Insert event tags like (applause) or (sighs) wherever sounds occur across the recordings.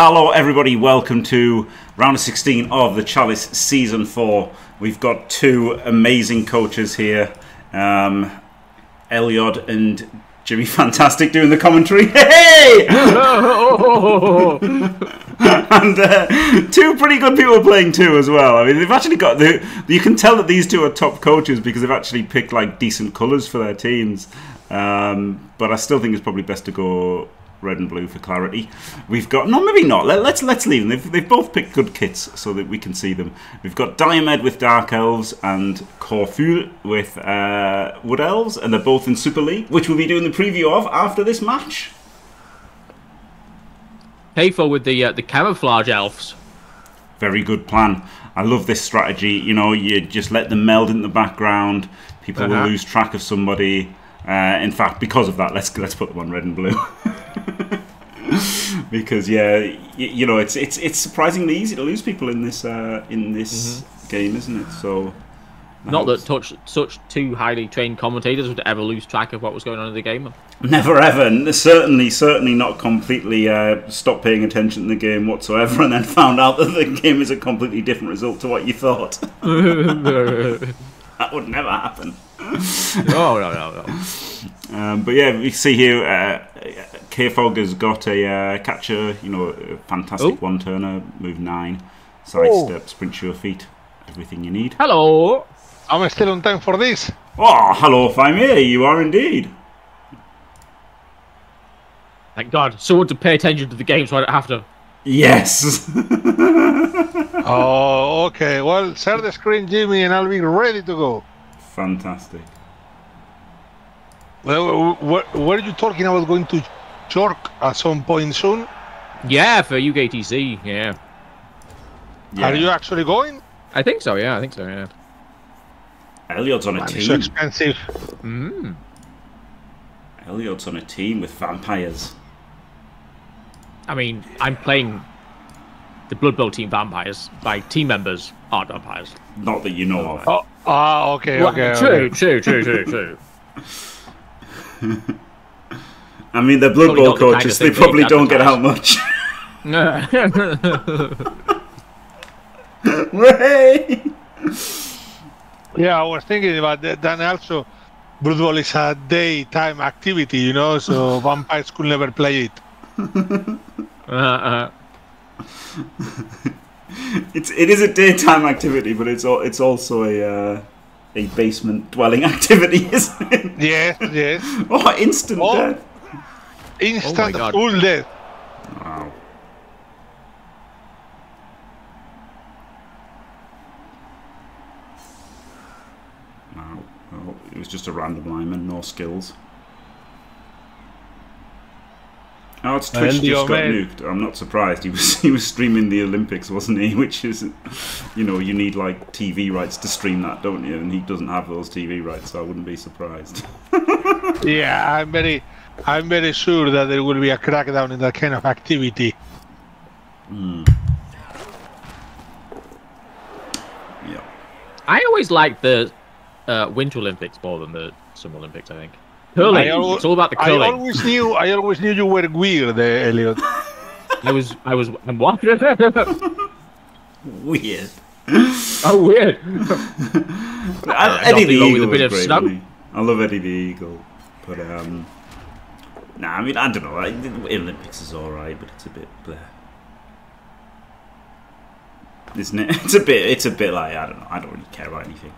hello everybody, welcome to round of 16 of the Chalice Season 4. We've got two amazing coaches here, um, Elyod and Jimmy (laughs) Fantastic doing the commentary. (laughs) Hey! (laughs) and uh, two pretty good people playing too as well. I mean, they've actually got the. You can tell that these two are top coaches because they've actually picked like decent colours for their teams. Um, but I still think it's probably best to go red and blue for clarity. We've got no, maybe not. Let, us let's leave them. They've, they've both picked good kits so that we can see them. We've got Diomed with Dark Elves and Corfu with uh, Wood Elves, and they're both in Super League, which we'll be doing the preview of after this match. Kayfo with the uh, the camouflage elves. Very good plan. I love this strategy. You know, you just let them meld in the background. People uh-huh. will lose track of somebody. Uh, in fact, because of that, let's let's put them on red and blue. (laughs) (laughs) because yeah, you, you, know, it's it's it's surprisingly easy to lose people in this uh, in this mm-hmm. game, isn't it? So. Not that touch, such two highly trained commentators would ever lose track of what was going on in the game. Never ever. Certainly, certainly not completely uh, stopped paying attention to the game whatsoever, and then (laughs) found out that the game is a completely different result to what you thought. (laughs) that would never happen. no, no, no, no. Um, but yeah, we see here uh, K-Fog has got a uh, catcher, you know, a fantastic oh. one turner, move nine, side oh. step, sprint your feet, everything you need. Hello! I'm still on time for this. Oh, hello, Faemir, you are indeed. Thank God, someone to pay attention to the game so I don't have to. Yes! (laughs) oh, okay. Well, share the screen, Jimmy, and I'll be ready to go. Fantastic. Well, what are you talking about going to York at some point soon? Yeah, for UKTC, yeah. yeah. Are you actually going? I think so, yeah, I think so, yeah. Elyod's on a Man, team. so expensive. Mm. Elyod's on a team with vampires. I mean, I'm playing the Blood Bowl team vampires. My team members aren't vampires. Not that you know of. Oh, ah, okay, okay. True, okay. true, true, true, true. (laughs) I mean, the Blood Bowl coaches, the they probably don't get out much. (laughs) Ray! Yeah, I was thinking about that. Then also, Blood Bowl is a daytime activity, you know, so (laughs) vampires could never play it. uh-uh. (laughs) it's it is a daytime activity, but it's all, it's also a uh, a basement dwelling activity, isn't it? Yes, yes. oh, instant oh. death. Instant oh full death. Wow. Wow. Well, it was just a random lineman, no skills. Oh, it's Twitch just got nuked. I'm not surprised. He was (laughs) he was streaming the Olympics, wasn't he? (laughs) Which is, you know, you need like TV rights to stream that, don't you? And he doesn't have those TV rights, so I wouldn't be surprised. (laughs) yeah, I'm very, I'm very sure that there will be a crackdown in that kind of activity. Mm. Yeah. I always like the uh, Winter Olympics more than the Summer Olympics. I think. Curling. Always, it's all about the curling. I always knew. I always knew you were weird, uh, Elyod. I was. I was. I'm what? (laughs) weird. Oh, weird. (laughs) I, Eddie the Eagle with a bit of great, I love Eddie the Eagle, but um, nah. I mean, I don't know. Like, Olympics is all right, but it's a bit bleh. Isn't it? (laughs) It's a bit. It's a bit like I don't know. I don't really care about anything.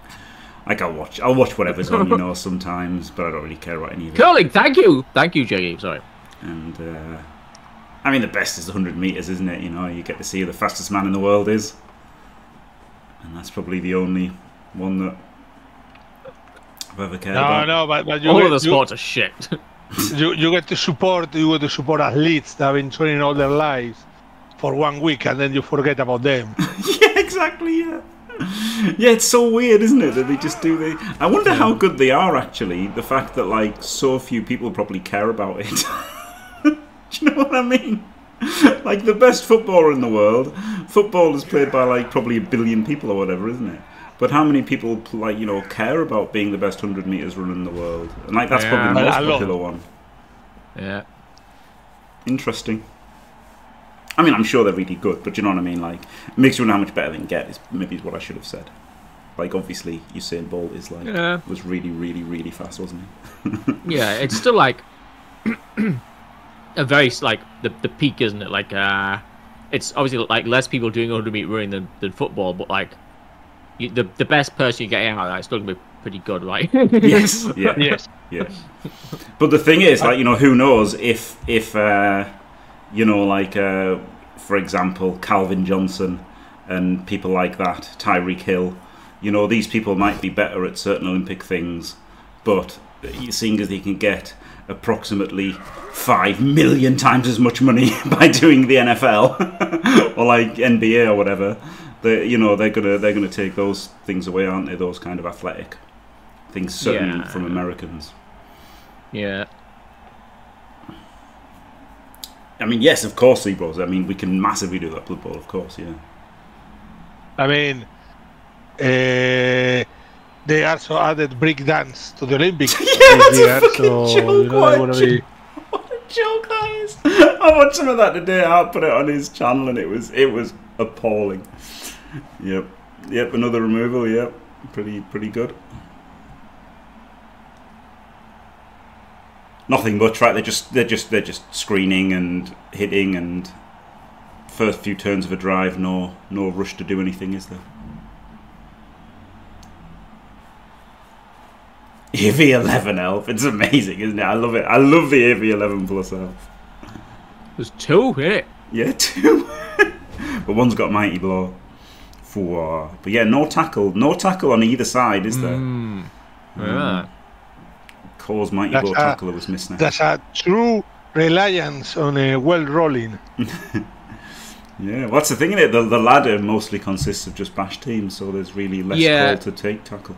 Like I'll watch, I'll watch whatever's on, you know, (laughs) sometimes, but I don't really care about any of it. Curling, thank you, thank you, Jiggy. Sorry. And uh, I mean, the best is 100 meters, isn't it? You know, you get to see who the fastest man in the world is, and that's probably the only one that I've ever cared no, about. No, but, but you all of the sports you, are shit. (laughs) you you get to support you get to support athletes that have been training all their lives for one week, and then you forget about them. (laughs) yeah, exactly. Yeah yeah, it's so weird, isn't it? That they just do the. I wonder how good they are actually. The fact that like so few people probably care about it. (laughs) do you know what I mean? like the best footballer in the world, football is played by like probably a billion people or whatever, isn't it? But how many people like you know care about being the best hundred meters runner in the world? And like that's yeah, probably the most popular one. Yeah. Interesting. I mean, I'm sure they're really good, but you know what I mean. Like, it makes you wonder how much better they can get. Is maybe is what I should have said. Like, obviously, Usain Bolt is like Yeah. was really, really, really fast, wasn't he? Yeah, it's still like (clears throat) a very like the the peak, isn't it? Like uh, it's obviously like less people doing 100 meter running than, than football, but like you, the the best person you get out of that is still gonna be pretty good, right? (laughs) yes. Yeah. Yes. Yeah. But the thing is, like, you know, who knows if if uh, you know, like, uh, for example, Calvin Johnson and people like that, Tyreek Hill, you know, these people might be better at certain Olympic things, but seeing as they can get approximately five million times as much money (laughs) by doing the NFL (laughs) or like NBA or whatever, they you know they're gonna they're gonna take those things away, aren't they? Those kind of athletic things, certainly Yeah. from Americans. yeah. I mean, yes, of course, Bros. I mean, we can massively do that Blood Bowl, of course, yeah. I mean, uh, they also added break dance to the Olympics (laughs) yeah, that's this a fucking so joke, you know, what a be. What a joke that is! I watched some of that today. I put it on his channel, and it was it was appalling. Yep, yep, another removal. Yep, pretty pretty good. Nothing much, right? They're just they're just they're just screening and hitting and first few turns of a drive. No no rush to do anything, is there? AV11 elf, it's amazing, isn't it? I love it. I love the AV11 plus elf. There's two, innit? Yeah, two. (laughs) but one's got mighty blow. For but yeah, no tackle, no tackle on either side, is there? Mm. Yeah. Cause mighty That's blow a- tackle was missing. That's a true reliance on a well rolling. (laughs) Yeah, well, that's the thing in it. The, the ladder mostly consists of just bash teams, so there's really less Yeah. call to take tackle.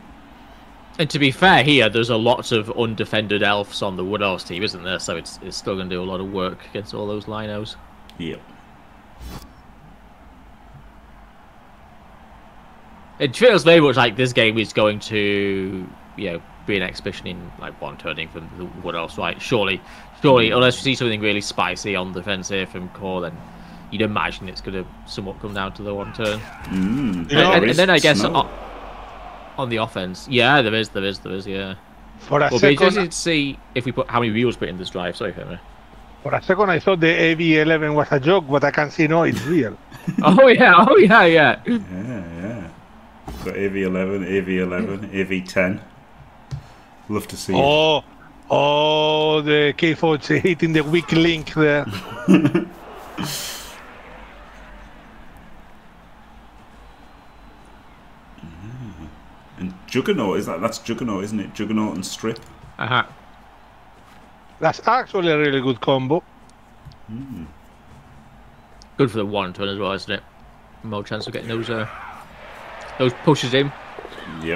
And to be fair, here there's a lot of undefended elves on the Wood Elves team, isn't there? So it's it's still going to do a lot of work against all those linos. Yep. It feels very much like this game is going to, you know, be an exhibition in like one turning from the Wood Elves, right? Surely, surely, unless we see something really spicy on the defense here from Core, then you'd imagine it's going to somewhat come down to the one turn. Mm. You know, and, and then I guess on, on the offense, yeah, there is, there is, there is, yeah. For a Well, be interested second, to see if we put how many wheels put in this drive. Sorry, Henry. for a second, I thought the AV11 was a joke, but I can see no, it's real. (laughs) oh yeah, oh yeah, yeah. Yeah, yeah. Got AV11, AV11, AV10. Love to see it. Oh, oh, the K4 hitting the weak link there. (laughs) And Juggernaut, is that that's Juggernaut, isn't it? Juggernaut and Strip. Uh huh. That's actually a really good combo. Good for the one turn as well, isn't it? More chance of getting those uh, those pushes in.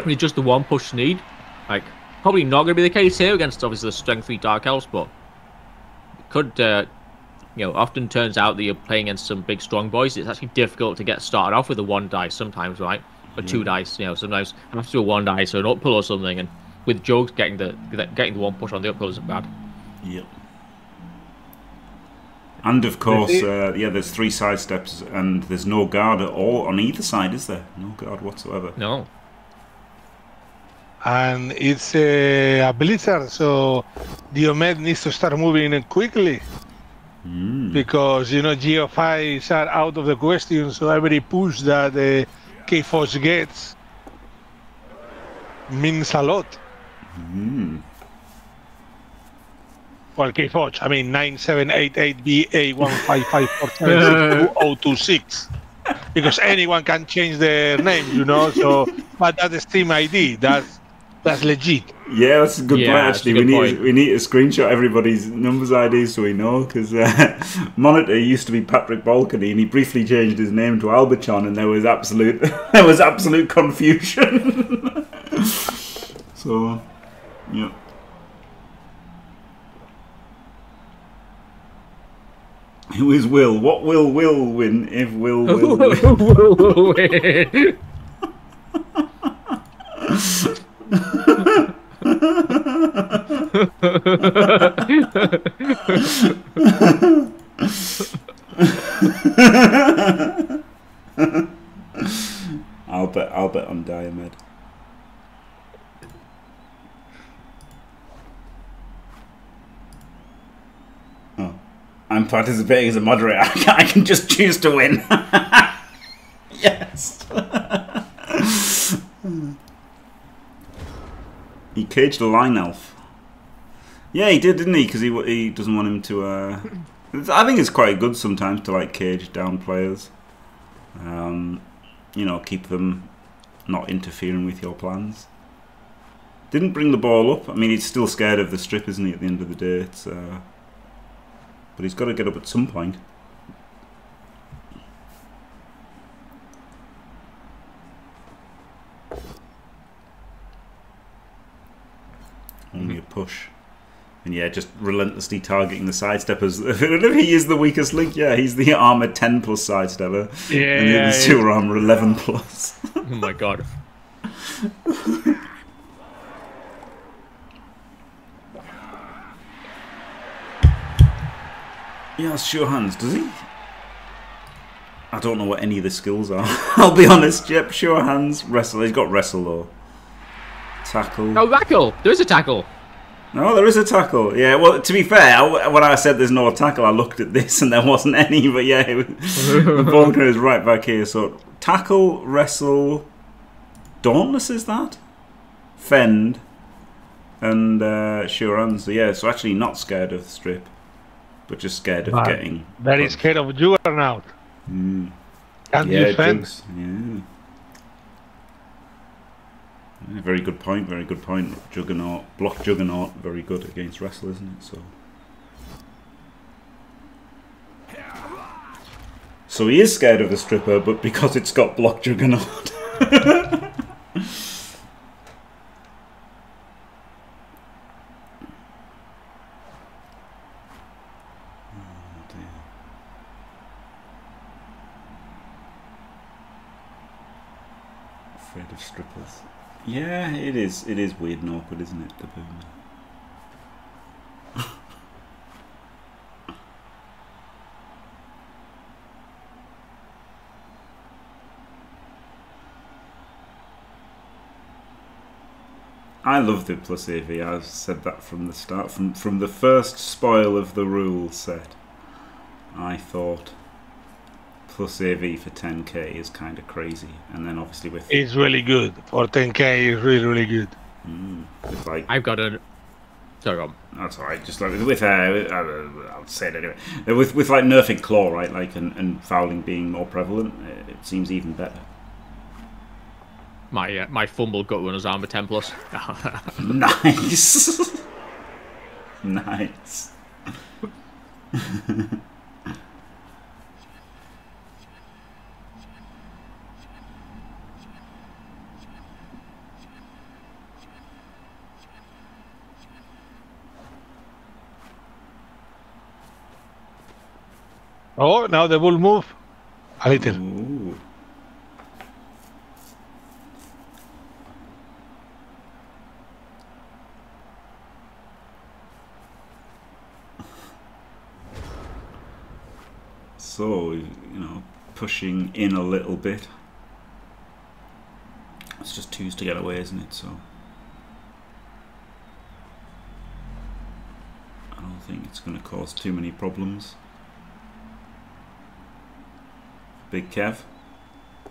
I mean, just the one push need. Like, probably not going to be the case here against obviously the strength three dark elves, but it could. Uh, you know, often turns out that you're playing against some big strong boys. It's actually difficult to get started off with a one dice sometimes, right? Or two dice. You know, sometimes I have to do a one dice or an up pull or something, and with jokes getting the getting the one push on the up pull isn't bad. Yep. And of course, it- uh, yeah, there's three side steps, and there's no guard at all on either side, is there? No guard whatsoever. No. And it's uh, a blizzard, so Diomed needs to start moving quickly. Mm. Because, you know, GFIs are out of the question, so every push that uh, K-Fog gets means a lot. Mm. Well, K-Fog, I mean 9788BA15542026. (laughs) Because anyone can change their name, you know, so, but that's Steam ID, that's, that's legit. Yeah, that's a good Yeah, point. Actually, good we need point. we need to screenshot everybody's numbers IDs so we know because uh, (laughs) Monitor used to be Patrick Balcony and he briefly changed his name to Albachon and there was absolute (laughs) there was absolute confusion. so, yeah. Who is Will? What will Will win if Will will (laughs) win? (laughs) I'll bet. I'll bet on Diomed. I'm participating as a moderator. (laughs) I can, just choose to win. (laughs) yes. (laughs) he caged a line elf. Yeah, he did, didn't he? Because he he doesn't want him to. Uh, I think it's quite good sometimes to like cage down players. Um, you know, keep them not interfering with your plans. Didn't bring the ball up. I mean, he's still scared of the strip, isn't he? At the end of the day, it's, uh, but he's got to get up at some point. Only a push. And yeah, just relentlessly targeting the sidesteppers. if (laughs) he is the weakest link, yeah, he's the armor 10 plus sidestepper. Yeah, and the yeah, other two are armor 11 plus. Oh my god. (laughs) He has sure hands, does he? I don't know what any of the skills are. (laughs) I'll be honest. Yep, sure hands, wrestle. He's got wrestle though. Tackle. Oh, tackle! There is a tackle. No, there is a tackle. Yeah, well, to be fair, I- when I said there's no tackle, I looked at this (laughs) and there wasn't any. But yeah, it was, the (laughs) Volker is right back here. So tackle, wrestle, dauntless is that? Fend, and uh, sure hands. So yeah, so actually not scared of the strip, but just scared of Right. getting. Very scared of Juggernaut. Mm. Can't yeah, defend. Yeah. Yeah, Very good point, very good point. Juggernaut, block Juggernaut, very good against Wrestle, isn't it? So. So he is scared of the stripper, but because it's got block Juggernaut. (laughs) Oh, dear. Afraid of strippers. Yeah, it is. It is weird and awkward, isn't it? The boomer. (laughs) I love the plus AV. I've said that from the start. From from the first spoil of the rule set, I thought plus AV for 10k is kind of crazy. And then obviously with, It's really good. For 10k, it's really, really good. mm, with like I've got a. Sorry, Rob. That's all right. Just like with, uh, uh, I'll say it anyway. Uh, With with like nerfing claw, right? Like and, and fouling being more prevalent, uh, it seems even better. My uh, my fumble gut runner's armor 10 plus. (laughs) (laughs) Nice, (laughs) nice. Oh, now the bull move a little. Ooh. So, you know, pushing in a little bit. It's just twos to get away, isn't it? So. I don't think it's going to cause too many problems. Big Kev.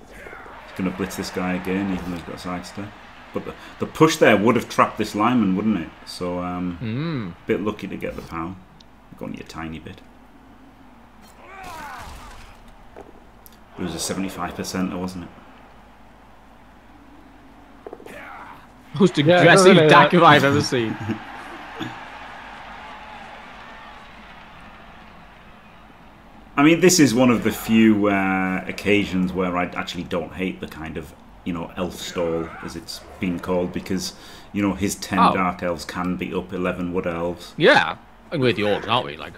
He's going to blitz this guy again, even though he's got a side step. But the, the push there would have trapped this lineman, wouldn't it? So, um, Hmm. bit lucky to get the pound. Only a tiny bit. It was a 75%, wasn't it? Most Yeah, aggressive something like that. Dacker I've ever seen. (laughs) I mean, this is one of the few uh, occasions where I actually don't hate the kind of, you know, elf stall, as it's been called, because, you know, his 10 Oh. dark elves can beat up 11 wood elves. Yeah, and we're the orcs, aren't we? Like,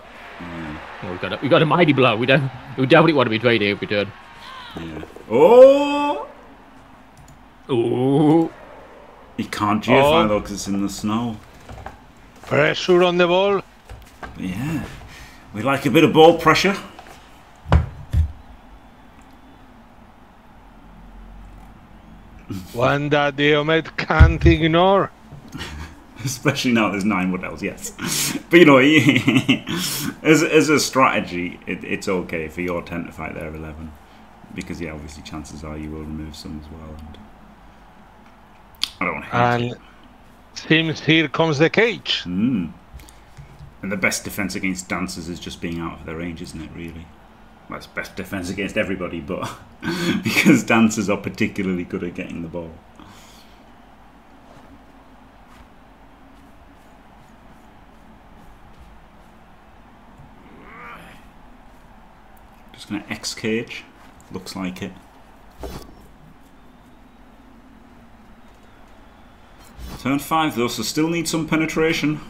well, we've got a, we've got a mighty blow. We don't. We definitely want to be trading if we turn. Yeah. Oh! Ooh. He can't GFI Oh. though because it's in the snow. Pressure on the ball. Yeah. We like a bit of ball pressure. One that Diomed can't ignore. (laughs) Especially now there's nine wood elves, yes. (laughs) But you know, (laughs) as, as a strategy, it, it's okay for your 10 to fight their 11. Because, yeah, obviously, chances are you will remove some as well. And I don't hate And it. seems here comes the cage. Mm. And the best defense against dancers is just being out of their range, isn't it, really? Well, it's best defense against everybody, but (laughs) because dancers are particularly good at getting the ball. Just going to X cage. Looks like it. Turn 5 though, so still need some penetration.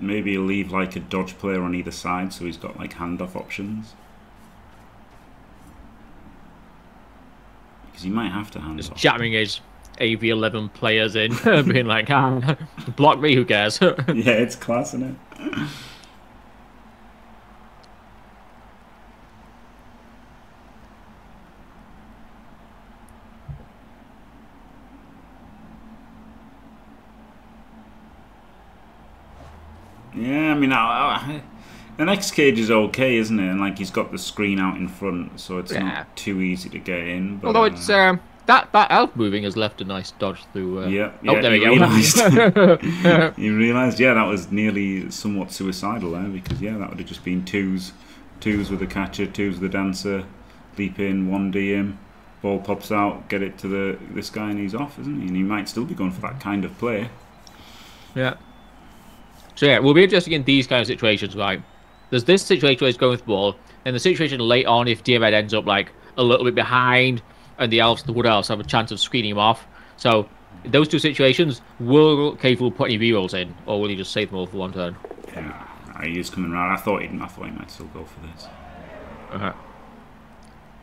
Maybe he'll leave like a dodge player on either side so he's got like handoff options. Because he might have to hand Just off. jamming his AV11 players in, (laughs) being like, ah, block me, who cares? (laughs) yeah, it's class, isn't it? Yeah, I mean, I, I, the next cage is okay, isn't it? And like he's got the screen out in front, so it's Yeah. not too easy to get in. But, Although uh, it's um, that that elf moving has left a nice dodge through. Uh... Yeah, oh, yeah, there we you go. (laughs) (laughs) You realised, yeah, that was nearly somewhat suicidal there because yeah, that would have just been twos, twos with the catcher, twos with the dancer, leap in, one DM ball pops out, get it to the this guy, and he's off, isn't he? And he might still be going for that kind of play. yeah. So yeah, we'll be interested in these kind of situations, right? There's this situation where he's going with the ball, and the situation late on if Diomed ends up like a little bit behind, and the elves, the wood elves, have a chance of screening him off. So those two situations, will Cave put any rerolls in, or will he just save them all for one turn? Yeah, uh, he is coming round. I thought he, I thought he might still go for this. Uh-huh.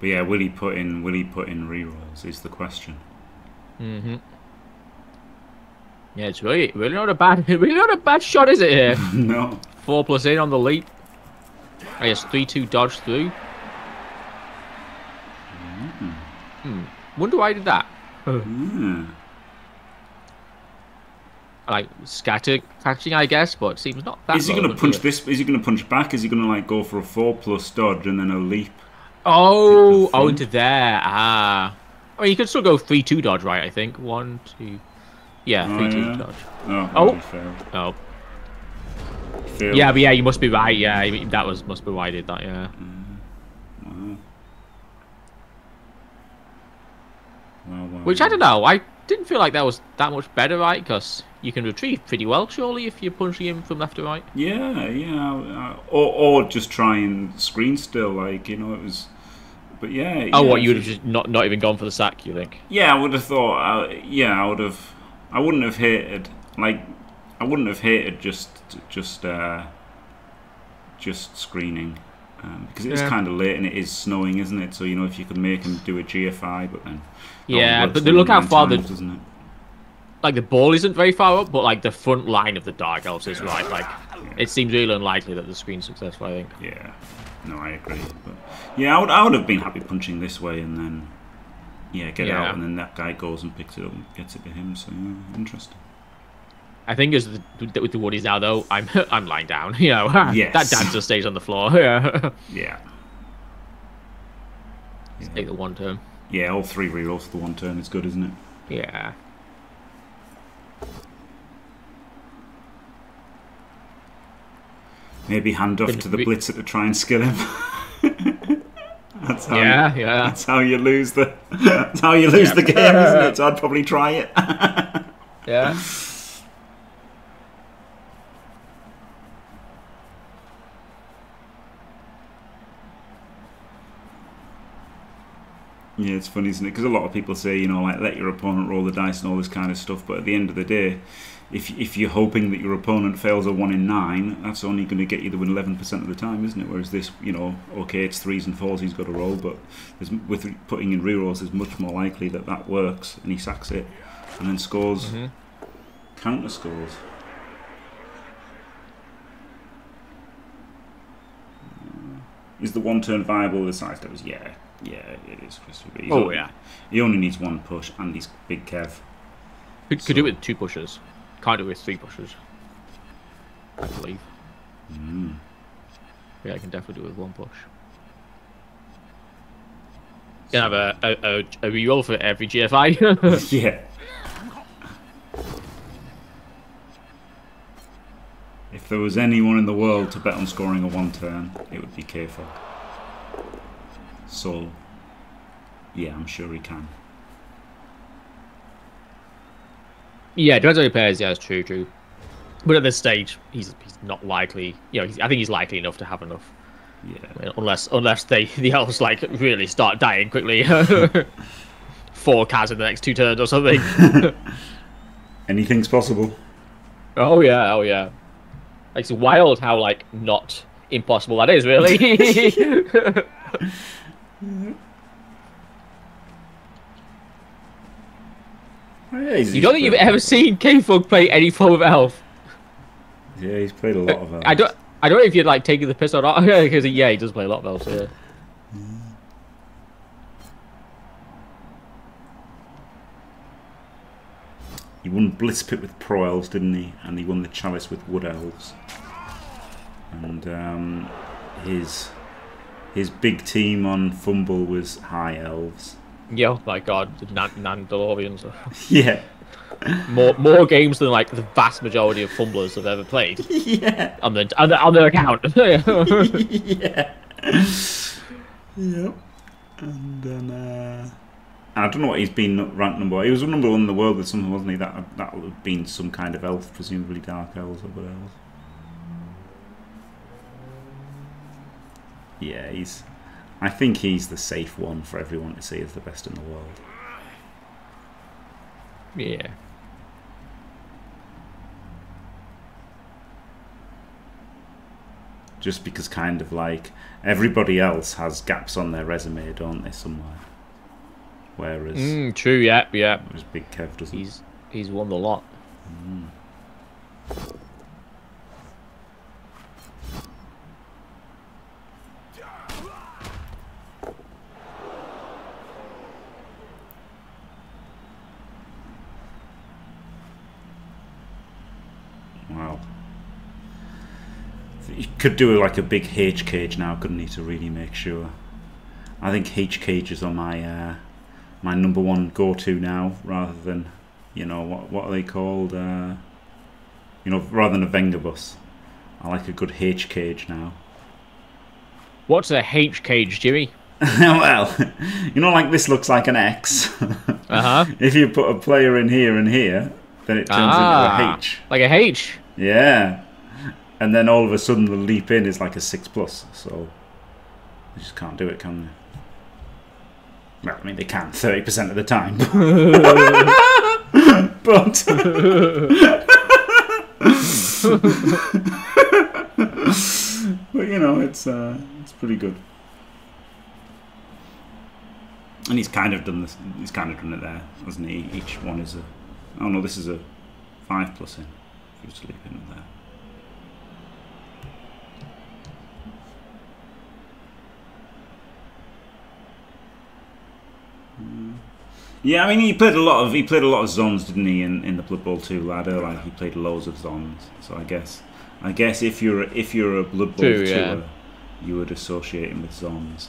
But yeah, will he put in? Will he put in rerolls? Is the question. Mm-hmm. Yeah, it's really, really not a bad, (laughs) really not a bad shot, is it? Here, (laughs) no. four plus in on the leap. I guess three two dodge through. Hmm. Wonder why I did that. Yeah. Like scatter catching, I guess, but it seems not that. Is he going to punch this? Is he going to punch back? Is he going to like go for a four plus dodge and then a leap? Oh, oh, into there. Ah. I mean, you could still go three two dodge, right? I think one two. Yeah, Oh, three yeah. dodge. Oh, Oh. failed. Oh, Failed. yeah, but yeah, you must be right. Yeah, that was must be why I did that. Yeah. Wow. Wow, wow, Which I don't know. I didn't feel like that was that much better, right? Because you can retrieve pretty well, surely, if you're punching him from left to right. Yeah, yeah, uh, or or just try and screen still, like you know, it was. But yeah. Oh, yeah, what you would have just not not even gone for the sack? You think? Yeah, I would have thought. Uh, yeah, I would have. I wouldn't have hated like. I wouldn't have hated just just uh, just screening um, because it is Yeah. kind of late and it is snowing, isn't it? So you know if you could make him do a GFI, but then Yeah, but look how far the doesn't it? like the ball isn't very far up, but like the front line of the dark elves is right. Like it seems really unlikely that the screen's successful. I think. Yeah, no, I agree. But yeah, I would I would have been happy punching this way and then yeah get Yeah. out and then that guy goes and picks it up and gets it to him. So yeah, interesting. I think as the, with the woodies now though, I'm (laughs) I'm lying down. (laughs) You know, (laughs) Yes. that dancer stays on the floor. Yeah, Yeah. take the one turn. Yeah, all three rerolls for the one turn is good, isn't it? Yeah. Maybe hand off to the blitzer to try and skill him. That's how Yeah, you, yeah. That's how you lose the. That's how you lose Yeah. the game, isn't it? (laughs) So I'd probably try it. (laughs) Yeah. yeah, it's funny, isn't it? Because a lot of people say, you know, like let your opponent roll the dice and all this kind of stuff. But at the end of the day, if if you're hoping that your opponent fails a one in nine, that's only going to get you the win eleven percent of the time, isn't it? Whereas this, you know, okay, it's threes and fours he's got to roll, but there's, with putting in rerolls, it's much more likely that that works and he sacks it and then scores Mhm. counter scores. is the one turn viable with sidesteppers? Yeah, yeah, it is, Christopher. He's Oh only- yeah, He only needs one push, and he's big Kev. could, could do it with two pushes. Can't do it with three pushes. I believe. Mm. Yeah, I can definitely do it with one push. Can have a a, a, a reroll for every GFI. (laughs) (laughs) yeah. If there was anyone in the world to bet on scoring a one turn, it would be K-Fog. So, yeah, I'm sure he can. Yeah, depends on your pairs. Yeah, it's true, true. But at this stage, he's he's not likely. You know, he's, I think he's likely enough to have enough. Yeah. I mean, unless unless they (laughs) the elves like really start dying quickly. (laughs) Four cats in the next two turns or something. (laughs) Anything's possible. oh yeah, oh yeah. Like, it's wild how like not impossible that is really. Yeah, you don't think you've ever seen K-Fog play any form of elf? Yeah, he's played a lot of. I don't. I don't know if you'd like taking the piss or not (laughs) because yeah, he does play a lot of elves. Yeah. He won Bliss Pit with Pro Elves, didn't he? And he won the Chalice with Wood Elves. And um, his his big team on Fumble was High Elves. Yeah, oh my god, the Nan- Nandalorians. (laughs) Yeah, More more games than like the vast majority of fumblers have ever played (laughs) yeah, on the on, the, on their account. (laughs) yeah. Yep. And then uh, I don't know what he's been ranked number. He was number one in the world with something, wasn't he? That that would have been some kind of elf, presumably dark elves or wood elves. Yeah, he's. I think he's the safe one for everyone to see as the best in the world. yeah. Just because, kind of like everybody else has gaps on their resume, don't they? Somewhere. Whereas, Mm, true. Yeah. Yeah. whereas Big Kev doesn't. He's he's won the lot. Wow. He could do like a big H cage now, couldn't he, to really make sure? I think H cages are my uh, my number one go to now, rather than you know what what are they called? Uh, you know, rather than a Venga bus. I like a good H cage now. What's a H cage, Jimmy? (laughs) well, (laughs) you know, like this looks like an X. Uh huh. (laughs) if you put a player in here and here, then it turns into Ah. a H. Like a H. Yeah. And then all of a sudden the leap in is like a six plus, so they just can't do it, can they? Well, I mean they can thirty percent of the time. (laughs) but (laughs) But you know, it's uh it's pretty good. And he's kind of done this he's kind of done it there, hasn't he? Each one is a oh no, this is a five plus in. If you just leap in there. Hmm. Yeah, I mean he played a lot of he played a lot of Zons, didn't he, in, in the Blood Bowl 2 ladder? Like he played loads of Zons. So I guess I guess if you're if you're a Blood Bowl True, tour, yeah. you would associate him with Zons.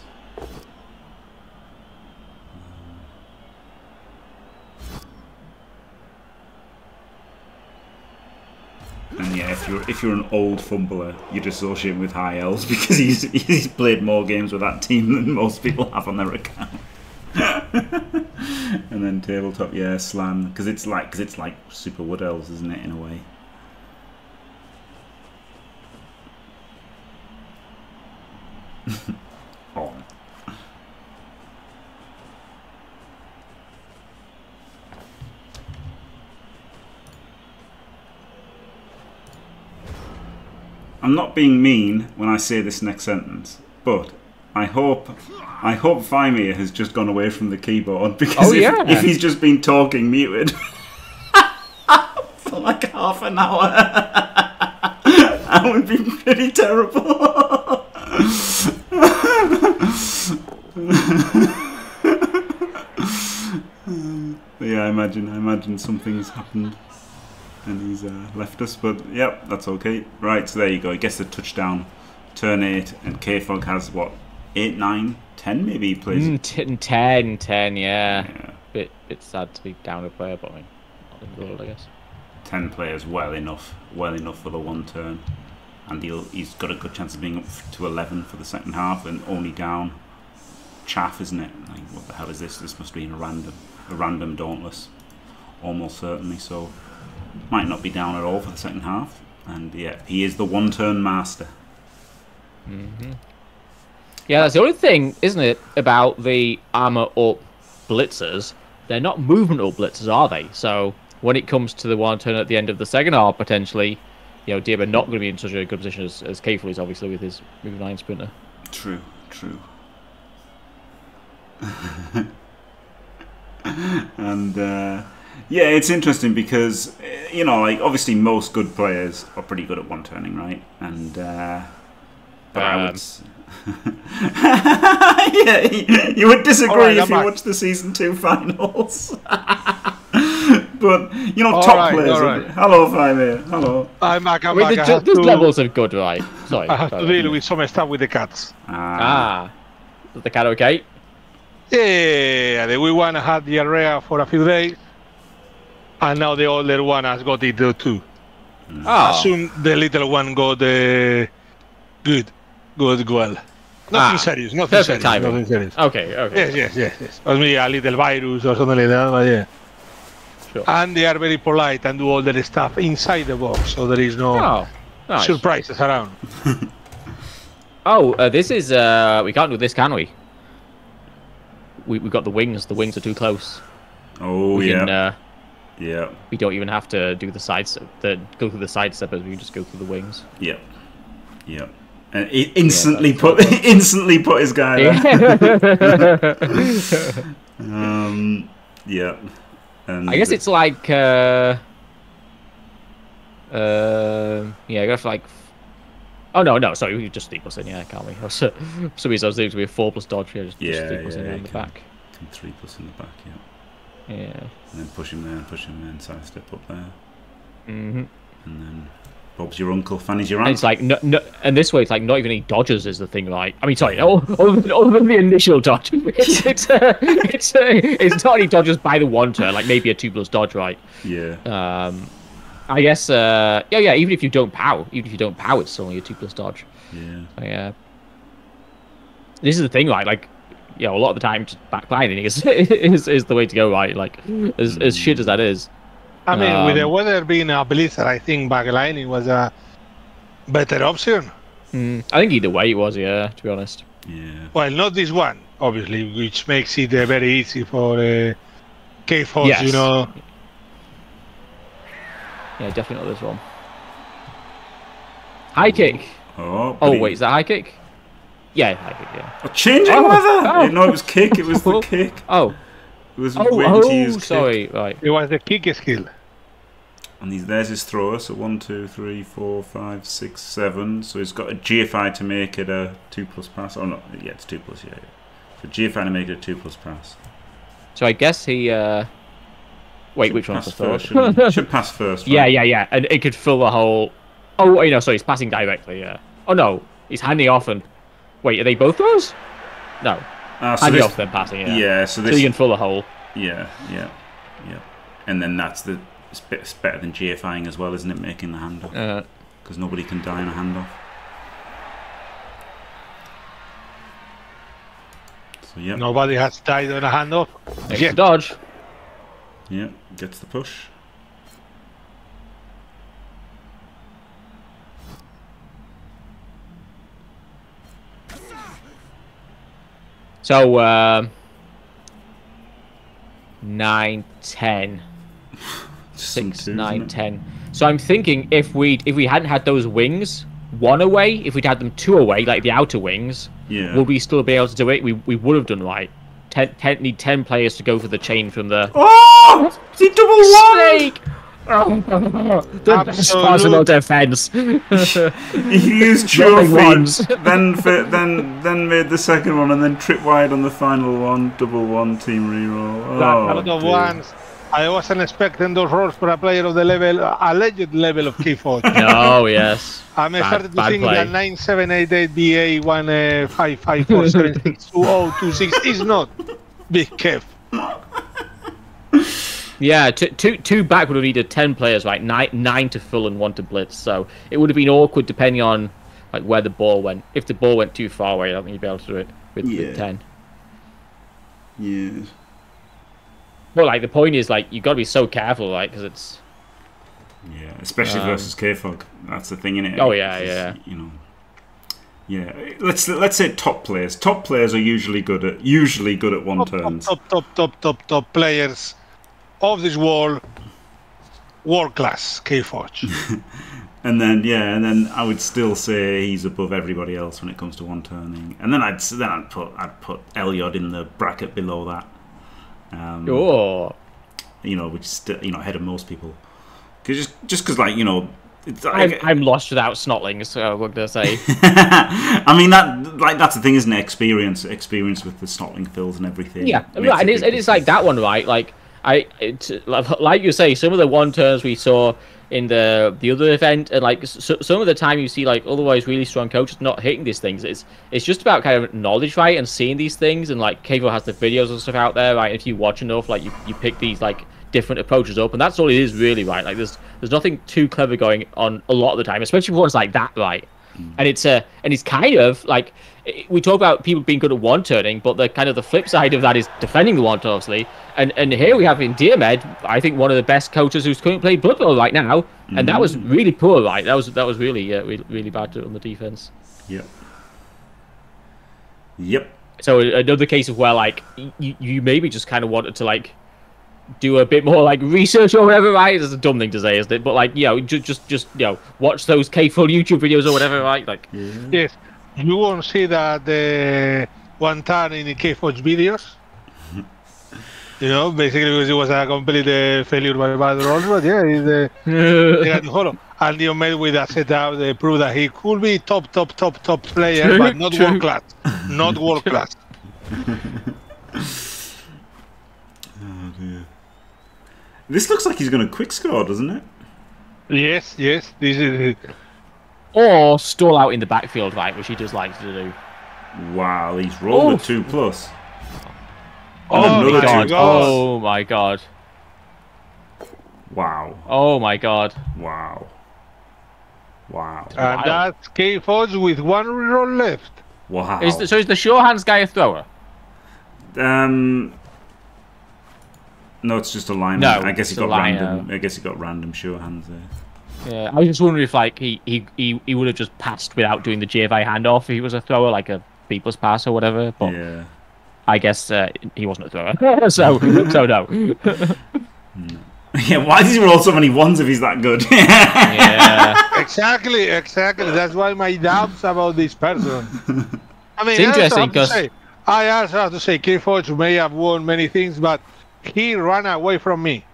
And yeah, if you're if you're an old fumbler, you'd associate him with High Elves (laughs) because he's he's played more games with that team than most people have on their account. (laughs) and then tabletop, yeah, slam because it's like because it's like Super Wood Elves, isn't it? In a way. (laughs) oh. I'm not being mean when I say this next sentence, but I hope I hope Faemir has just gone away from the keyboard (laughs) because oh, if, yeah. if, he's just been talking muted (laughs) for like half an hour, (laughs) that would be pretty terrible. yeah, I imagine I imagine something's happened and he's uh, left us. But yep, that's okay. Right, so there you go. He gets the touchdown, turn eight, and K Fog has what eight, nine, ten maybe he plays. Mm, t- 10, 10, yeah. Yeah, Bit, bit sad to be down a player, but I mean, not in the world, I guess. ten players, well enough, well enough for the one turn, and he'll he's got a good chance of being up to eleven for the second half and only down. Chaff, isn't it? Like, what the hell is this? This must be a random, a random dauntless, almost certainly. So, might not be down at all for the second half. And yeah, he is the one-turn master. Yeah, that's the only thing, isn't it, about the armor up blitzers? They're not movement up blitzers, are they? So when it comes to the one turn at the end of the second half, potentially, you know, Diab are not going to be in such a good position as, as Kafel is, obviously, with his move nine sprinter. True, true. (laughs) and uh, yeah, it's interesting because uh, you know, like obviously most good players are pretty good at one turning, right? And uh, but I would. Um. (laughs) yeah, you- you would disagree Alright, if I'm you back. watched the season two finals. (laughs) but you know, All top right, players. right. Hello, Five Hello. I'm back. I I'm mean, back. There's, there's to, levels of good, right? Sorry. I have to sorry. deal with some stuff with the cats. Ah, Ah. Is the cat okay? Yeah, the wee one had the diarrhea for a few days, and now the older one has got it too. Oh. Assume the little one got uh, good, good, well. Nothing Ah, serious, nothing perfect serious, timing. nothing serious. Okay, okay. Yes, yes, yes, yes. Must be a little virus or something like that, but yeah. Sure. And they are very polite and do all their stuff inside the box, so there is no Oh, nice. surprises around. (laughs) Oh, uh, this is uh, we can't do this, can we? We we got the wings. The wings are too close. oh we yeah, can, uh, yeah, we don't even have to do the sides. The go through the side steppers. We can just go through the wings. yeah, yeah. And he instantly that's put (laughs) instantly put his guy there. (laughs) (laughs) Um, yeah. And I guess it's like uh, uh, yeah, I guess like. Oh no, no, sorry, we just us in, yeah, can't we? For some reason I was thinking to be a four plus dodge, yeah, just, just Yeah, in yeah, you the can. back. Can three plus in the back, yeah. Yeah. And then push him there, push him there, and side step up there, hmm and then Bob's your uncle, Fanny's your And aunt. it's like no, no, and this way it's like not even any dodges is the thing. Like I mean, sorry, (laughs) other than, other than the initial dodge, (laughs) it's it's uh, it's, uh, it's not any dodges by the one turn, like maybe a two plus dodge, right? yeah, Um, I guess uh, yeah, yeah. Even if you don't pow, even if you don't pow, it's still only a two plus dodge. yeah, Yeah. This is the thing, right? Like, you know, a lot of the time, just backlining is (laughs) is, is the way to go, right? Like, as as shit as that is. I mean, with the Um, weather being a blizzard, I think backlining was a better option. Mm, I think either way it was, yeah. To be honest. yeah. Well, not this one, obviously, which makes it uh, very easy for uh, K-Fog, Yes. you know. Yeah, definitely not this one. High kick. Oh, Oh wait, is that high kick? Yeah, high kick. Yeah. Oh, changing Oh, weather. oh. No, it was kick. It was the (laughs) kick. Oh, It was oh, waiting to oh use kick. sorry. Right. It was the kick skill. And he's, there's his thrower. So one, two, three, four, five, six, seven. So he's got a GFI to make it a two plus pass. Oh no, yeah, it's two plus. Yeah, yeah. So GFI to make it a two plus pass. So I guess he. uh Wait, Should which one's the pass first? third? Should, (laughs) should pass first. Yeah, right? yeah, yeah, and it could fill the whole. Oh, you know, sorry, he's passing directly. Yeah. Oh no, he's handing off and. Wait, are they both those? No, Ah, so handing this, off then passing. Yeah. yeah. So So this. you can fill the hole. Yeah, yeah, yeah. And then that's the. It's, bit, it's better than GFIing as well, isn't it? Making the handoff Uh, because nobody can die on a handoff. So yeah, Nobody has died on a handoff. makes Yeah. dodge. yeah, gets the push. So um, nine, ten, six, Some twos, nine, isn't it? ten. So I'm thinking if we if we hadn't had those wings, one away, if we'd had them two away, like the outer wings, Yeah. would we still be able to do it? We we would have done right. Ten, ten, need ten players to go for the chain from the Oh! He double one! snake. The best Absolute- possible defense. (laughs) He used Nothing trophy, once. then fi- then then made the second one, and then trip wide on the final one, double one team reroll. That, a Oh, lot of dear. ones, I wasn't expecting those rolls for a player of the level, uh, alleged level of (laughs) K4. Oh yes. I'm Bad- starting to think play. that 9788 BA 1554762 uh, (laughs) is not big Kev. Yeah, two, two, two back would have needed ten players, right? Nine, nine to full and one to blitz. So it would have been awkward depending on like where the ball went. If the ball went too far away, I don't think you'd be able to do it with, Yeah. with ten. Yeah. But like the point is, like you got to be so careful, like Because it's Yeah, especially Um, versus K-Fog. That's the thing, in it? Oh, yeah, It's, yeah. You know. Yeah, let's let's say top players. Top players are usually good at usually good at one Top, top, turns. top, top, top, top, top players of this world, world class K-Fog. (laughs) And then yeah, and then I would still say he's above everybody else when it comes to one turning. And then I'd then I'd put I'd put Elyod in the bracket below that. Um, oh, You know, which is still you know ahead of most people. Cause just just because like you know. I'm, like, I'm lost without snotling. So I'm gonna say, (laughs) I mean that like that's the thing, isn't it? Experience, experience with the snotling fills and everything. yeah, makes right, and it's it's like that one, right? Like I, it's like you say, some of the one turns we saw in the the other event, and like s some of the time you see like otherwise really strong coaches not hitting these things. It's it's just about kind of knowledge, right, and seeing these things, and like Kavo has the videos and stuff out there, right? If you watch enough, like you, you pick these like different approaches up, and that's all it is really, right? Like there's there's nothing too clever going on a lot of the time, especially for ones like that, right? and it's uh, and it's kind of like we talk about people being good at one turning, but the kind of the flip side of that is defending the one turn, obviously. And and here we have in Diomed, I think one of the best coaches who's currently playing Blood Bowl right now, and that was really poor, right? That was that was really uh, really, really bad on the defense. Yep. Yep. So another case of where like you you maybe just kind of wanted to like do a bit more like research or whatever, right? It's a dumb thing to say, isn't it? But like you know, just just just you know, watch those K-Fog YouTube videos or whatever, right? Like yes, you won't see that the one time in the K-Fog videos. (laughs) You know, basically because it was a complete uh, failure by bad rolls, but yeah, it's, uh, (laughs) they got to follow. And you made with a setup, they prove that he could be top, top, top, top player, True, but not true. world class. (laughs) Not world class. This looks like he's going to quick score, doesn't it? Yes, yes, this is or stall out in the backfield, right, which he does like to do. Wow, he's rolled Oh. a two plus. Oh another my two god! Oh my god. Wow. Oh my god. Wow. Wow. And Wow. that's K-Fog with one reroll left. Wow. Is the, so is the sure hands guy a thrower? Um. No, it's just a line. No, I guess he got random. I guess he got random sure hands there. Yeah, I was just wondering if like he he, he, he would have just passed without doing the GFI handoff if he was a thrower, like a B plus pass or whatever. But Yeah. I guess uh, he wasn't a thrower, (laughs) so (laughs) so no. Yeah. Why does he roll so many ones if he's that good? (laughs) Yeah, Exactly, exactly. That's why my doubts about this person. I mean, It's I also interesting have to 'cause- say- I also have to say, K-Fog may have won many things, but he ran away from me.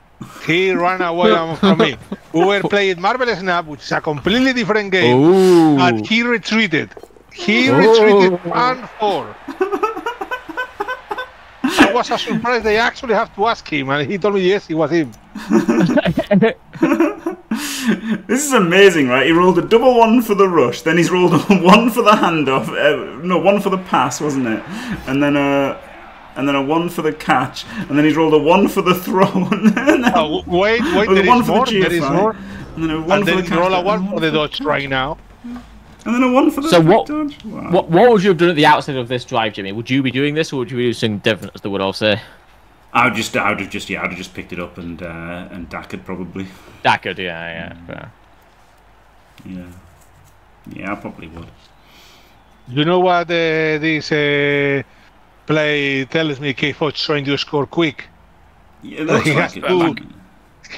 He ran away from me. (laughs) We were playing Marvel Snap, which is a completely different game, Ooh. but he retreated. He Ooh. retreated and four. I was a surprise. They actually have to ask him, and he told me yes, it was him. (laughs) This is amazing, right? He rolled a double one for the rush, then he's rolled a (laughs) one for the handoff. Uh, no, one for the pass, wasn't it? And then a, and then a one for the catch, and then he's rolled a one for the throw, (laughs) and then a, Oh, wait, wait, a there one is for more. the There is more. and then a one And for then the catch, roll a and one for the dodge right now. and then a one for the So what- dodge. Wow. What what would you have done at the outset of this drive, Jimmy? Would you be doing this, or would you be doing something different, as they would all say? I would just, I would have just, yeah, I'd have just picked it up and uh, and Dakard probably. That could, yeah, yeah. fair. Yeah, yeah, I probably would. You know what uh, this uh, play tells me? K-Fog trying to score quick. Yeah, He has to-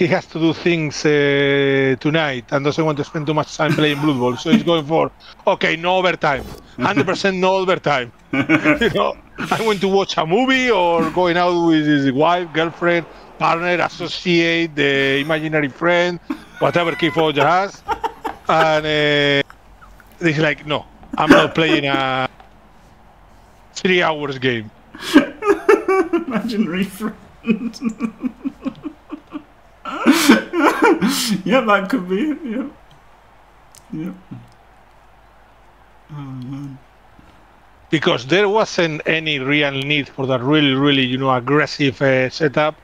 He has to do things uh, tonight and doesn't want to spend too much time playing Blood Bowl. So he's going for, okay, no overtime. 100% no overtime. (laughs) you know, I went to watch a movie or going out with his wife, girlfriend, partner, associate, the imaginary friend, whatever K-Fog has. And uh, he's like, no, I'm not playing a three hours game. (laughs) Imaginary friend. (laughs) yeah, that could be it. Yeah. Yeah. Oh man. because there wasn't any real need for that really, really, you know, aggressive uh, setup,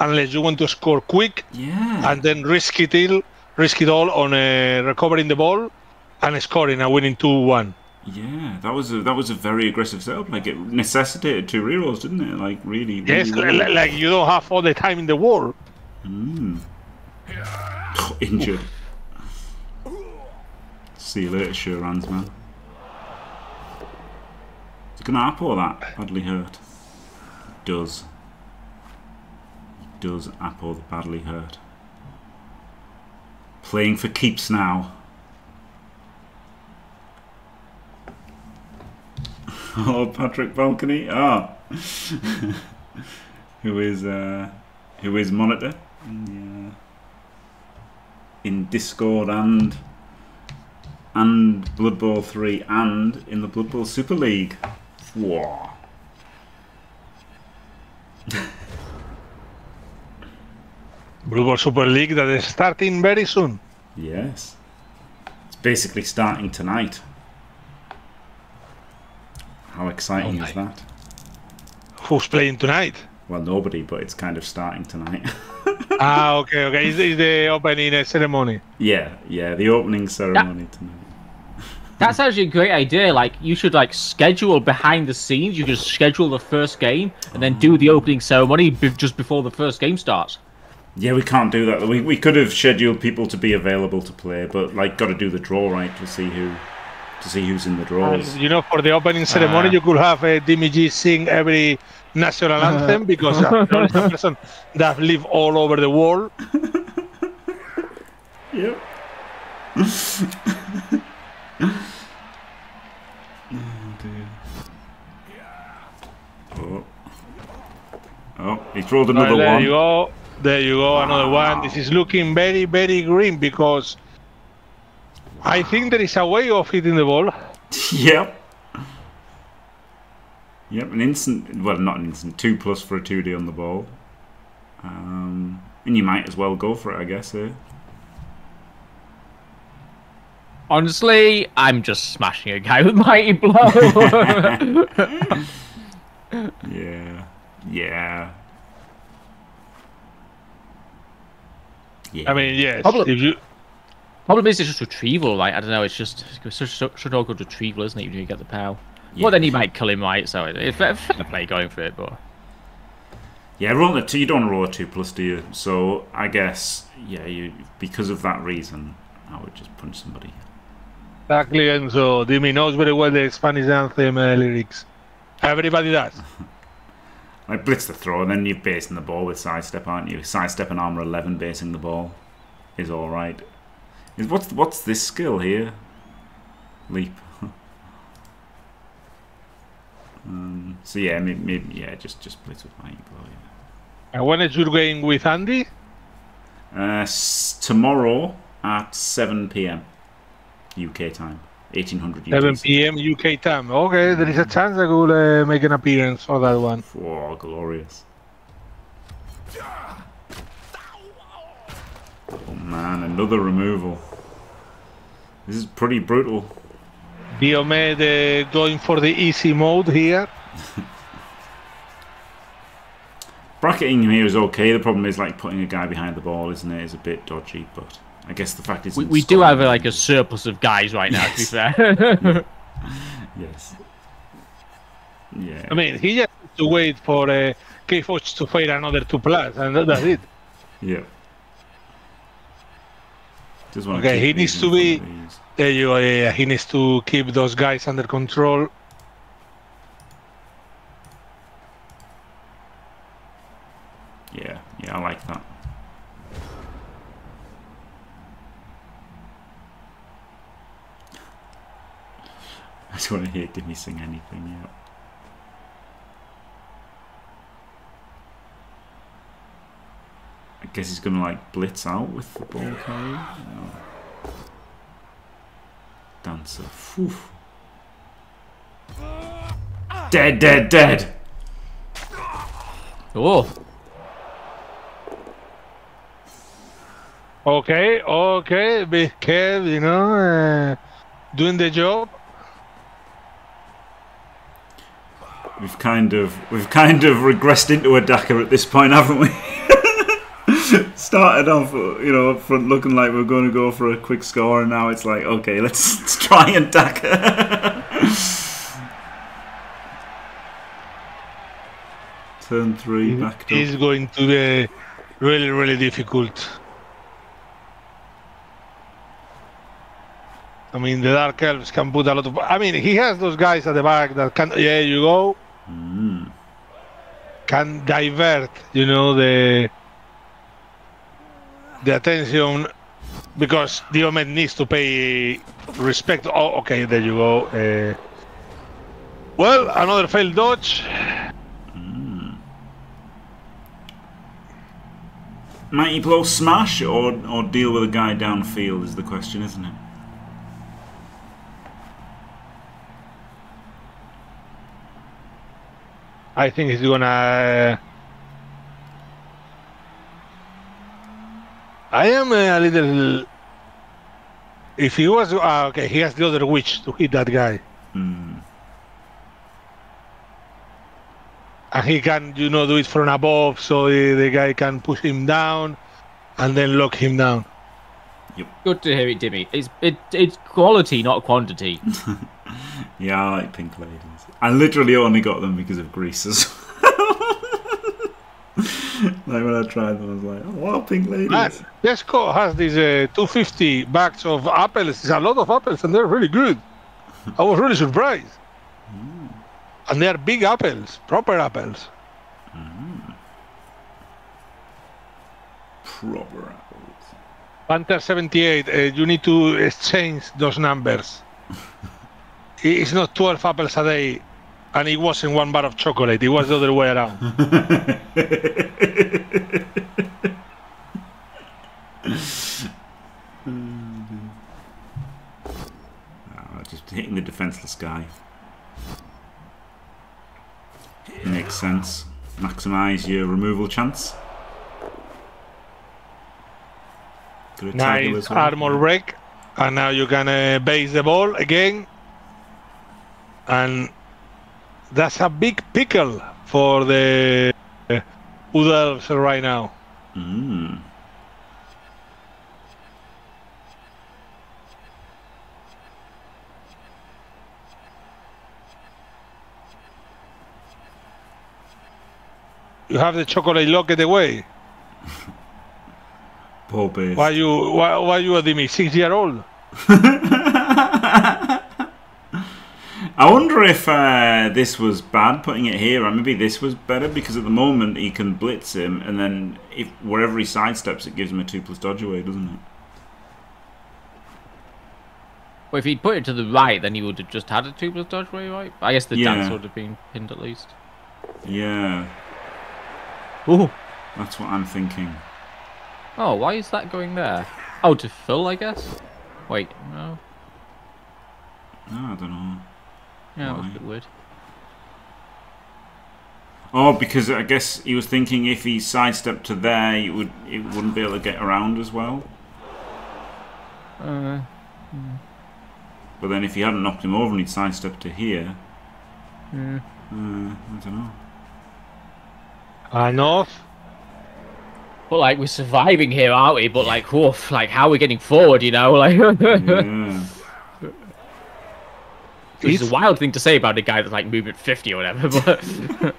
unless you want to score quick Yeah. and then risk it all, risk it all on uh, recovering the ball and scoring and winning two one. Yeah, that was a that was a very aggressive setup. Like it necessitated two rerolls, didn't it? Like really, really Yes, well. li- like you don't have all the time in the world. Hmm. (sighs) injured. See you later, sure hands, man. Is it gonna apple that badly hurt? Does. Does apple the badly hurt? Playing for keeps now. (laughs) Oh, Patrick Balcony. Ah, (laughs) who is uh, who is monitor in, the, uh, in Discord and and Blood Bowl three and in the Blood Bowl Super League. Whoa. (laughs) Blood Bowl Super League that is starting very soon. Yes. It's basically starting tonight. How exciting Oh is that? Who's playing tonight? Well, nobody, but it's kind of starting tonight. (laughs) ah, okay, okay. Is, it's the opening uh, ceremony. yeah, yeah, the opening ceremony tonight. (laughs) That's actually a great idea. Like you should like schedule behind the scenes. You could schedule the first game and then do the opening ceremony be- just before the first game starts. Yeah, we can't do that. We, we could have scheduled people to be available to play, but like, got to do the draw right to see who to see who's in the draws. You know, for the opening ceremony, Ah. you could have uh, Dimi G sing every national (laughs) anthem because uh, there is a person that live all over the world. (laughs) Yep. (laughs) oh, oh, he's rolled Right, there one. you go. There you go. Another one. This is looking very, very green because I think there is a way of hitting the ball. (laughs) Yep. Yep, an instant. Well, not an instant. Two plus for a two D on the ball. Um, and you might as well go for it, I guess. Eh? Honestly, I'm just smashing a guy (laughs) with mighty blow. Yeah. (laughs) Yeah. Yeah. I mean, yes. Problem- If you Problem is, it's just retrieval. Like I don't know, it's just it's such such an awkward retrieval, isn't it? When you get the pow. Yeah. Well, then you might kill him, right? So it's fair, fair play going for it, but Yeah, rolling a two. You don't roll a two plus, do you? So I guess yeah, you because of that reason, I would just punch somebody. exactly, and so Dimi knows very well the Spanish anthem uh, lyrics. Everybody does. (laughs) Like blitz the throw, and then you're basing the ball with sidestep, aren't you? Sidestep and armor eleven, basing the ball is all right. Is what's what's this skill here? Leap. um, (laughs) so yeah, maybe, maybe yeah, just just blitz with my blow. And when is your game with Andy? Uh, s- tomorrow at seven p.m. UK time, eighteen hundred. 7 p.m. UK time. Okay, there is a chance I could uh, make an appearance for that one. Oh, glorious. Oh man, another removal. This is pretty brutal. Diomed uh, going for the easy mode here. (laughs) Bracketing him here is okay. The problem is like putting a guy behind the ball, isn't it? Is a bit dodgy, but I guess the fact is we, we do have like a surplus of guys right now. To be fair, (laughs) (laughs) yes. Yeah. I mean, he just has to wait for uh, K-Fog to fire another two plus, and that's it. yeah. Just wanna Okay, he needs to be- of you go. Yeah, yeah, he needs to keep those guys under control. Yeah, yeah, I like that. (laughs) I don't want to hear Dimmy sing anything yet. I guess he's gonna like blitz out with the ball carrier. No. Dancer. Phew. Dead, dead, dead. oh, Okay, okay, big Kev, you know, uh, doing the job. We've kind of we've kind of regressed into a Daka at this point, haven't we? (laughs) Started off, you know, up front looking like we are going to go for a quick score, and now it's like, okay, let's, (laughs) let's try and Daka. (laughs) Turn three, back up. It's going to be really, really difficult. I mean, the Dark Elves can put a lot of. I mean, he has those guys at the back that can. Yeah, you go. Mm. Can divert, you know, the the attention because Diomed needs to pay respect. Oh, okay, there you go. Uh, well, another failed dodge. Might he blow smash or or deal with a guy downfield is the question, isn't it? I think he's gonna. I am a little. If he was uh, okay, he has the other witch to hit that guy, Mm. and he can, you know, do it from above, so the, the guy can push him down, and then lock him down. Good to hear it, Dimmy. It's it, it's quality, not quantity. (laughs) Yeah, I like pink ladies. I literally only got them because of greases. (laughs) like when I tried them, I was like, oh, wow, pink ladies. Man, Tesco has these uh, 250 bags of apples. It's a lot of apples, and they're really good. I was really surprised. And they are big apples, proper apples. Proper apples. Panther 78, uh, you need to exchange those numbers. (laughs) it's not 12 apples a day, and it wasn't one bar of chocolate. It was the other way around. Ah, just hitting the defenseless guy. Makes sense. Maximise your removal chance. Could have tackled Nice well. armor break, and now you can uh, base the ball again. And that's a big pickle for the uh, Elves right now. Mm. You have the chocolate locked away. (laughs) Poor beast. Why you why, why you are me six year old? (laughs) I wonder if uh, this was bad putting it here, or maybe this was better because at the moment he can blitz him, and then if wherever he sidesteps, it gives him a two plus dodge away, doesn't it? Well, if he'd put it to the right, then he would have just had a two plus dodge away, right? I guess the Yeah. dance would have been pinned at least. Yeah, Ooh. that's what I'm thinking. Oh, why is that going there? Oh, to fill, I guess. Wait, no. Oh, I don't know. Yeah, that was a bit weird. Oh, because I guess he was thinking if he sidestepped to there, he would he wouldn't be able to get around as well. Uh, But then if he hadn't knocked him over and he'd sidestepped to here, mm. uh, I don't know. Enough. But like we're surviving here, aren't we? But like, woof, like how are we getting forward? You know, (laughs) like Yeah. Which is It's- a wild thing to say about a guy that's like movement fifty or whatever. But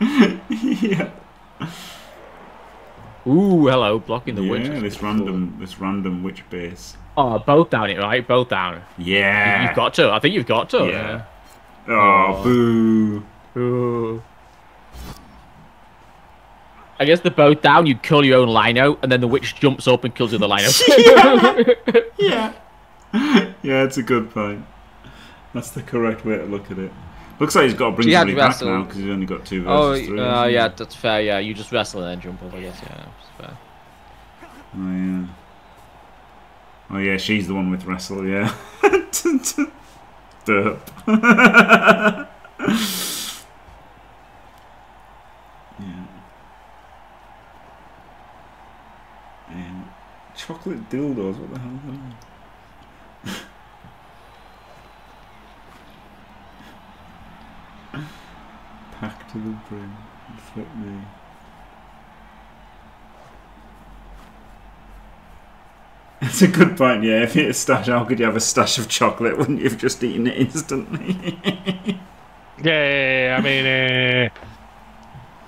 (laughs) yeah. ooh, hello, blocking the witch. yeah, this random this random witch base. Oh, both down it, right? Both down. Yeah. You've got to. I think you've got to. Yeah. Oh, oh, boo. Ooh. I guess the both down, you kill your own lino, and then the witch jumps up and kills you. the other lino. (laughs) Yeah. (laughs) yeah, it's a good point. That's the correct way to look at it. Looks like he's got to bring somebody back now because he's only got two versus three. uh, yeah, that's fair. Yeah, you just wrestle and then jump up. I guess. Yeah, that's fair. Oh yeah. Oh yeah, she's the one with wrestle. Yeah. (laughs) Derp. (laughs) yeah. Yeah. Chocolate dildos. What the hell? (laughs) Is that? Pack to the brim. and Flip me. It's (laughs) a good point, yeah. If you had a stash, how could you have a stash of chocolate? Wouldn't you have just eaten it instantly? (laughs) Yeah, I mean, uh,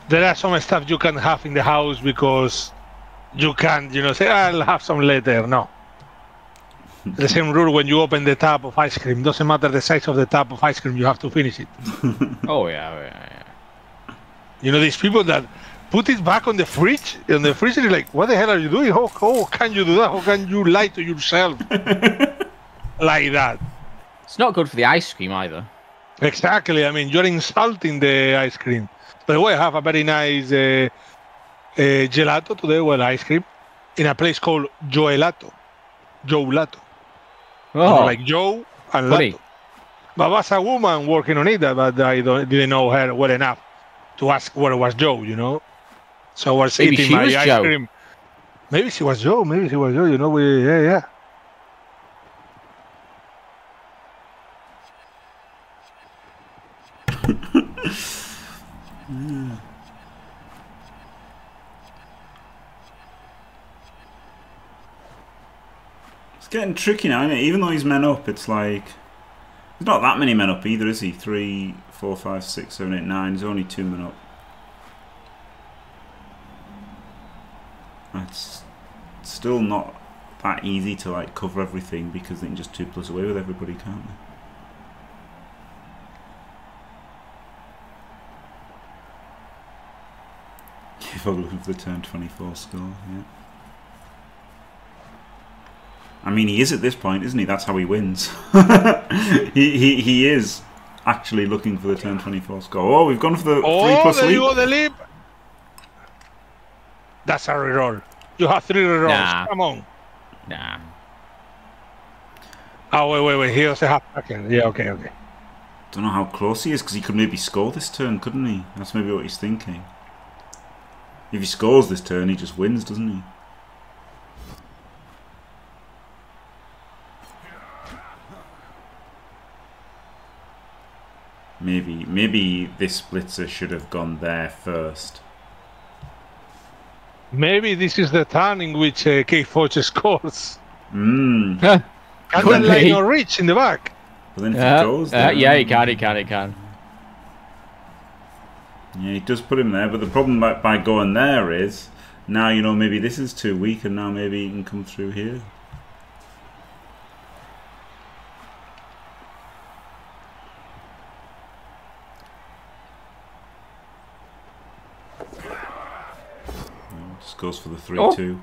there are some stuff you can have in the house because you can't, you know, say I'll have some later. No. the same rule when you open the tap of ice cream. Doesn't matter the size of the tap of ice cream, you have to finish it. Oh (laughs) yeah, oh, yeah, yeah. You know, these people that put it back on the fridge, and the fridge is like, what the hell are you doing? How, how can you do that? How can you lie to yourself (laughs) like that? It's not good for the ice cream either. Exactly. I mean, you're insulting the ice cream. By the way, I have a very nice uh, uh, gelato today, well, ice cream, in a place called Joelato. Joelato. You know, Oh, like Joe and Funny. Lato. But was a woman working on it, but I don't, didn't know her well enough to ask where was Joe, you know? So I was Maybe eating my was ice Joe. cream. Maybe she was Joe. Maybe she was Joe. You know, we yeah yeah. (laughs) it's getting tricky now, isn't it? Even though he's men up, it's like there's not that many men up either, is he? Three, four, five, six, seven, eight, nine. There's only two men up. It's still not that easy to like cover everything because they can just two plus away with everybody, can't they? (laughs) If I'm looking for the turn 24 score, yeah. I mean, he is at this point, isn't he? That's how he wins. (laughs) he, he he is actually looking for the turn 24 score. Oh, we've gone for the 3 Oh, plus there lead. you go, the leap. That's a reroll. You have three rerolls. Nah. Come on. nah. Oh wait, wait, wait. He also have okay. Yeah, okay, okay. Don't know how close he is because he could maybe score this turn, couldn't he? That's maybe what he's thinking. If he scores this turn, he just wins, doesn't he? Maybe, maybe this blitzer should have gone there first. Maybe this is the turn in which uh, K-Fog scores. Mmm. Can Could that line be. reach in the back? But then if Uh, he goes uh, yeah, he can, he can, he can. Yeah, he does put him there, but the problem by, by going there is now you know maybe this is too weak, and now maybe he can come through here. No, Just goes for the three-two.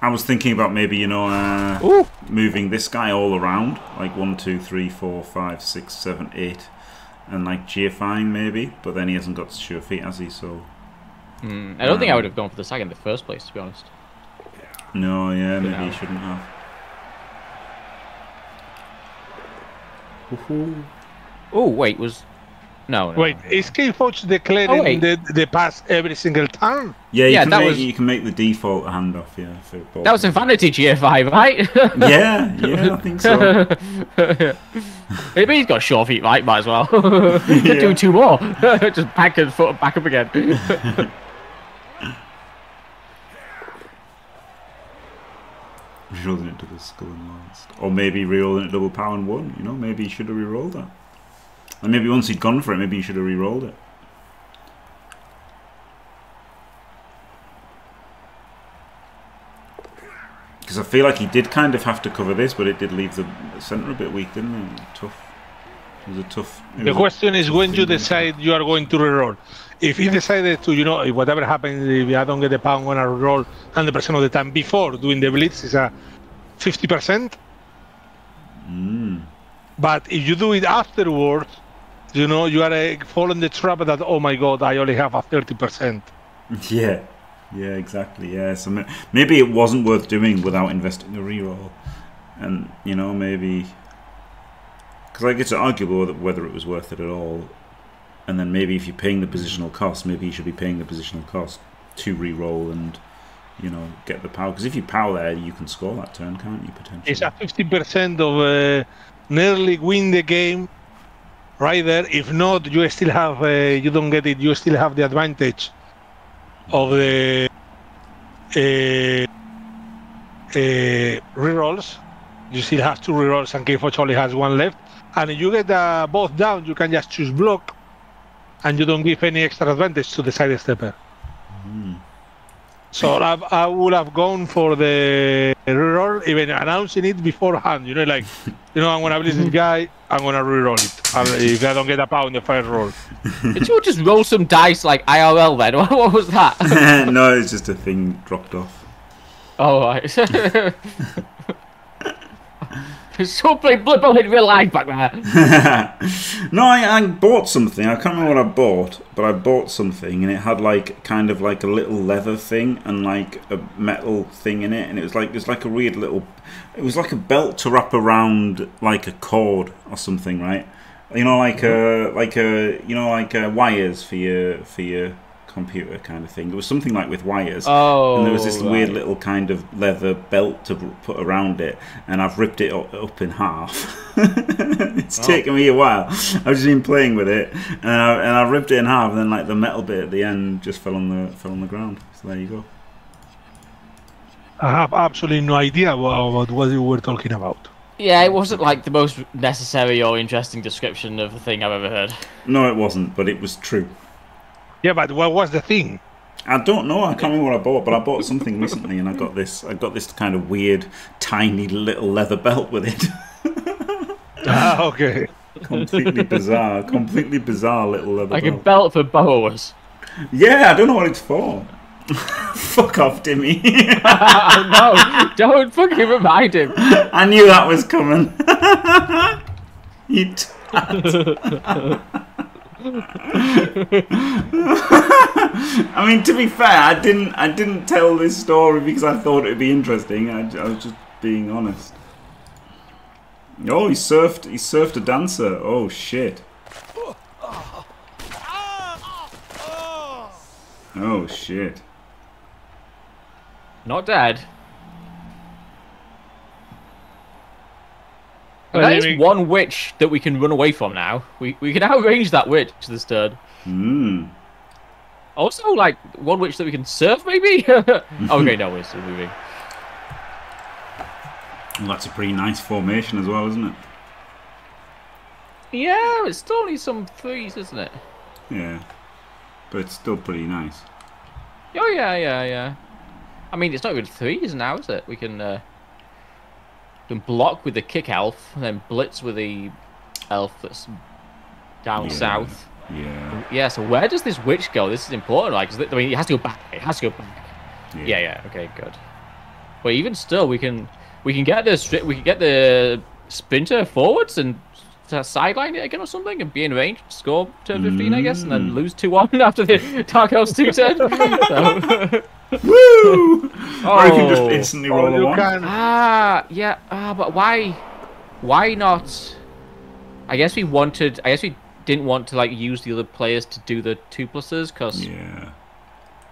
I was thinking about maybe you know uh, moving this guy all around, like one, two, three, four, five, six, seven, eight, and like GFIing maybe, but then he hasn't got sure feet, has he? So Hmm, I don't think I would have gone for the sack in the first place, to be honest. no, yeah, maybe Yeah. he shouldn't have. Oh, wait, was. No, no. Wait, is K-Fog declaring Oh, wait. the, the pass every single time? Yeah, you Yeah, can that make, was- you can make the default handoff, yeah. For both. That was Infinity GFI, right? (laughs) Yeah, yeah, I think so. (laughs) Maybe he's got short feet, right? Might as well. (laughs) Do two more. Just back and foot back up again. Rerolling it to the skull and last. Or maybe rerolling it double power and one, you know, maybe he should have rerolled that. And maybe once he'd gone for it, maybe he should have re-rolled it. Because I feel like he did kind of have to cover this, but it did leave the centre a bit weak, didn't it? Tough. It was a tough. The question is when you decide you are going to re-roll. If he decided to, you know, if whatever happens, if I don't get the pound I'm going I roll 100% of the time before doing the blitz is a 50%. Mm. But if you do it afterwards, you know, you are uh, falling the trap that, oh my God, I only have a 30%. (laughs) Yeah, yeah, exactly. Yeah, so ma- maybe it wasn't worth doing without investing a reroll, and you know maybe because like it's arguable whether, whether it was worth it at all. And then maybe if you're paying the positional cost, maybe you should be paying the positional cost to re-roll and you know, get the power. Because if you power there, you can score that turn, can't you? Potentially. It's a 50% of uh, nearly win the game right there. If not, you still have, uh, you don't get it, you still have the advantage of the uh, uh, rerolls. You still have two rerolls, and K-Fog only has one left. And if you get uh, both down, you can just choose block, and you don't give any extra advantage to the side stepper. So I, I would have gone for the reroll, even announcing it beforehand. You know, like, you know, I'm gonna blitz this mm-hmm. guy, I'm gonna reroll it. And if I don't get a power in the first roll, Did you just roll some dice like IRL then? (laughs) What was that? (laughs) no, it's just a thing dropped off. oh, right. (laughs) (laughs) so Blood Bowl in real life back there. (laughs) no, I, I bought something. I can't remember what I bought, but I bought something, and it had like kind of like a little leather thing and like a metal thing in it, and it was like it was like a weird little. It was like a belt to wrap around like a cord or something, right? You know, like a like a you know like uh wires for your for your computer kind of thing. It was something like with wires. Oh, and there was this oh, weird little kind of leather belt to put around it, and I've ripped it up, up in half. (laughs) it's Oh. taken me a while. I've just been playing with it, and I, and I ripped it in half, and then like the metal bit at the end just fell on the fell on the ground. So there you go. I have absolutely no idea what, about what you were talking about. Yeah, it wasn't like the most necessary or interesting description of the thing I've ever heard. No, it wasn't, but it was true. Yeah, but what was the thing? I don't know. I can't remember what I bought, but I bought something recently, and I got this. I got this kind of weird, tiny little leather belt with it. (laughs) ah, okay. completely bizarre, completely bizarre little leather Like a belt. belt for borrowers. Yeah, I don't know what it's for. (laughs) Fuck off, Dimmy. (laughs) no, don't fucking remind him. I knew that was coming. you twat. I mean, to be fair, I didn't. I didn't tell this story because I thought it'd be interesting. I, I was just being honest. Oh, he surfed. He surfed a dancer. Oh shit. Oh shit. Not dead. Well, That I one witch that we can run away from now. We we can outrange that witch this turn. Hmm. Also, like one witch that we can surf, maybe. (laughs) okay, no, we're still moving. Well, that's a pretty nice formation as well, isn't it? Yeah, it's still only some threes, isn't it? Yeah. But it's still pretty nice. Oh yeah, yeah, yeah. I mean, it's not even threes now, is it? We can uh, we can block with the kick elf, and then blitz with the elf that's down Yeah. south. Yeah. Yeah. So where does this witch go? This is important, like, I mean, it has to go back. It has to go back. Yeah. Yeah, yeah. Okay, good. But even still, we can we can get the we can get the sprinter forwards and s- sideline it again or something and be in range, score turn fifteen, I guess, and then Mm. lose two one (laughs) after the Dark Elves two turn. (laughs) so, (laughs) Woo! Or you can just Oh. instantly Or roll a one. can. ah, yeah. Ah, but why? Why not? I guess we wanted. I guess we didn't want to like use the other players to do the two pluses because Yeah.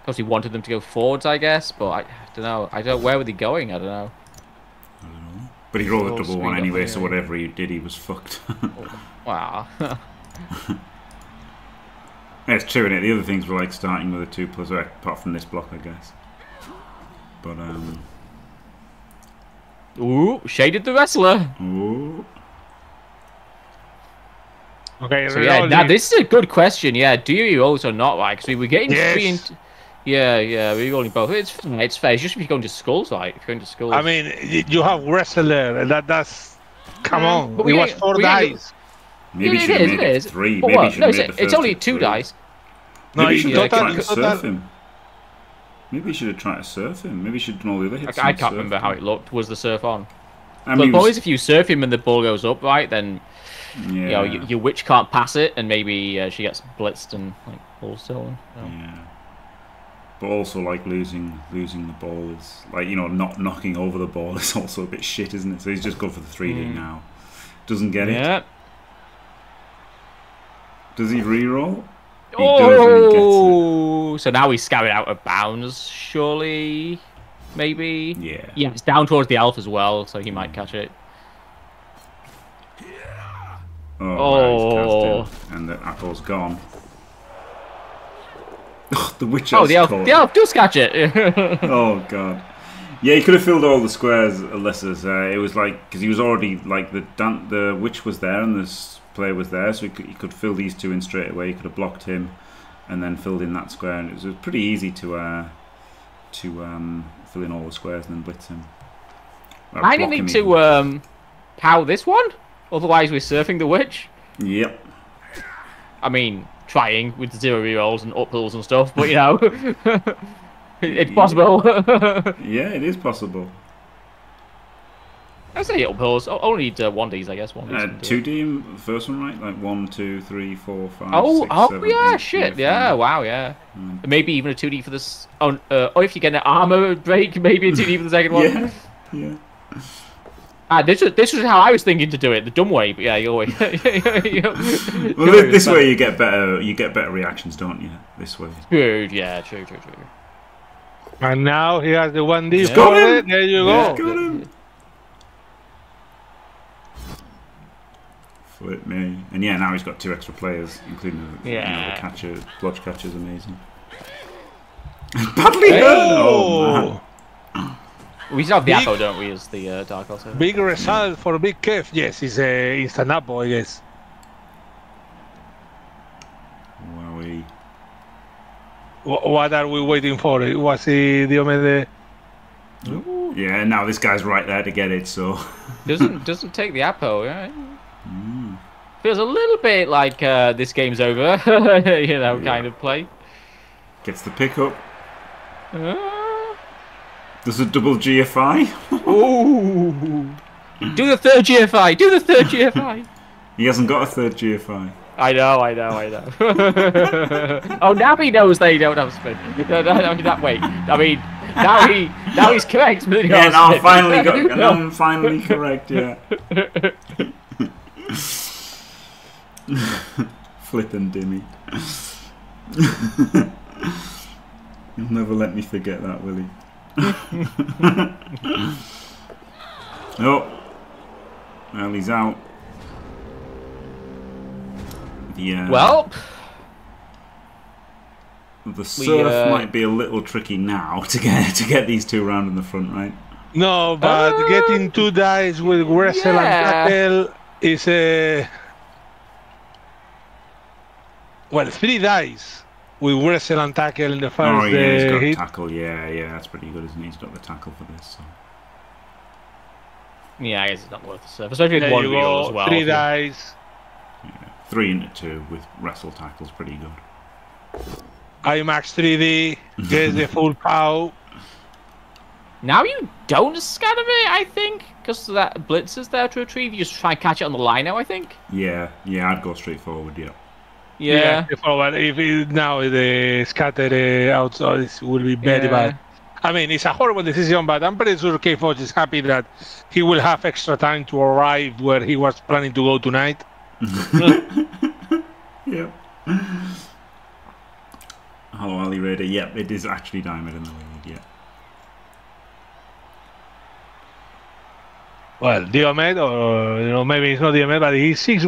Because we wanted them to go forwards. I guess, but I, don't know. I don't. Where were they going? I don't know. But he rolled a Roll double speed one up anyway, so whatever he did, he was fucked. (laughs) Wow. (laughs) Yeah, it's true, innit? The other things were like starting with a two plus, apart from this block, I guess. But um, Ooh, shaded the wrestler. ooh, Okay, So yeah, now it. this is a good question. Yeah, do you rolls or not? Right, because we were getting Yes. three. Into... Yeah, yeah, we're rolling both. It's fair. It's fair. It's just if you're going to skulls, right? If you're going to skulls. I mean, you have wrestler, and that that's. Come Yeah, on, but it we was ain't- four we dice. maybe Yeah, should it have is, made it it is. three. But Maybe what? should No, have it's, the it's first only one two three. dice. No, Maybe you he should yeah, have tried to surf him. Maybe he should have tried to surf him. Maybe he should have done all the other hits. Like, I can't surfed remember how it looked. Was the surf on? I But mean, the he was- if you surf him and the ball goes up, right, then yeah. you know y- your witch can't pass it, and maybe uh, she gets blitzed and like all stolen. So. Yeah. But also, like losing losing the ball is like you know not knocking over the ball (laughs) is also a bit shit, isn't it? So he's just gone for the three D Mm. now. Doesn't get it. Yeah. Does he re-roll? He does and he gets it. Oh, so now he's scouted out of bounds. Surely. maybe. Yeah. Yeah, it's down towards the elf as well, so he might catch it. Oh, Oh. and the apple's gone. (laughs) the witch Oh, the elf, caught the elf does catch it. (laughs) Oh god. Yeah, he could have filled all the squares. Alyssa's. Uh, it was like because he was already like the dan- the witch was there and this player was there, so he could, he could fill these two in straight away. He could have blocked him, and then filled in that square, and it was, it was pretty easy to uh, to um, fill in all the squares and then blitz him. I block need to um, pow this one. Otherwise, we're surfing the witch. Yep. I mean, trying with zero rerolls and uphills and stuff, but you know, (laughs) it's possible. (laughs) Yeah, it is possible. I say uphills. O- Only need uh, one Ds, I guess. One Ds. Uh, two. D first one, right? Like one, two, three, four, five. Oh, six, oh seven, yeah, eight, shit, yeah, five. wow, yeah. Mm. Maybe even a two D for this. Oh, uh, or if you get an armor break, (laughs) maybe a two D for the second one. Yeah, yeah. Ah, this is this is how I was thinking to do it, the dumb way. But yeah, you're always. (laughs) Well, thi- this way you get better. You get better reactions, don't you? This way. True, yeah, true, true, true. And now he has the one D. Yeah. Got him! There you Yeah. go. Got him. Flip me. And yeah, now he's got two extra players, including the, you know, the catcher. Blodge catcher's amazing. (laughs) Badly hurt. Oh, man. We still have the Big- Apple, don't we, as the uh, Dark also? Big result for a Big Kev. Yes, it's a instant up, I guess. Wowie. Wh- What are we waiting for? It? Was he Diomed? Yeah, now this guy's right there to get it. So (laughs) doesn't doesn't take the Apple, yeah. Mm. Feels a little bit like uh, this game's over, (laughs) you know, kind of play. gets the pickup. Uh, There's a double GFI. ooh. Do the third GFI. Do the third GFI. He hasn't got a third GFI. I know, I know, I know. (laughs) oh, now he knows they don't have spin. No, no, I mean, that way. I mean, now he now he's correct. But (laughs) he Yeah, now I'm finally got. (laughs) Now I'm finally correct. Yeah. Flippin' dimmy. You'll never let me forget that, will he? (laughs) oh. Well, he's out. Yeah. Well, the surf uh, might be a little tricky now (laughs) to get to get these two round in the front, right? No, but Uh, getting two dice with wrestle yeah. and tackle is a well, three dice with wrestle and tackle in the first oh yeah, he's uh, got hit. tackle. Yeah, yeah, that's pretty good, isn't he? He's got the tackle for this. So. yeah, I guess it's not worth the surf, especially with one you reel as well. three if you- dice. Three into two with wrestle tackle's pretty good. IMAX 3D gets the (laughs) full pow. Now you don't scatter it, I think, because that blitz is there to retrieve. You just try and catch it on the line now, I think. Yeah, yeah, I'd go straight forward. Yeah. Yeah. if, forward. if it, now the scatter uh, outside it will be very Yeah. bad. I mean, it's a horrible decision, but I'm pretty sure K-Fog is happy that he will have extra time to arrive where he was planning to go tonight. (laughs) Yep. Hello, (laughs) Ali Raider. Yep, it is actually Diamond in the lead. Yeah. Well, Diomed, or you know, maybe it's not Diomed, but he's six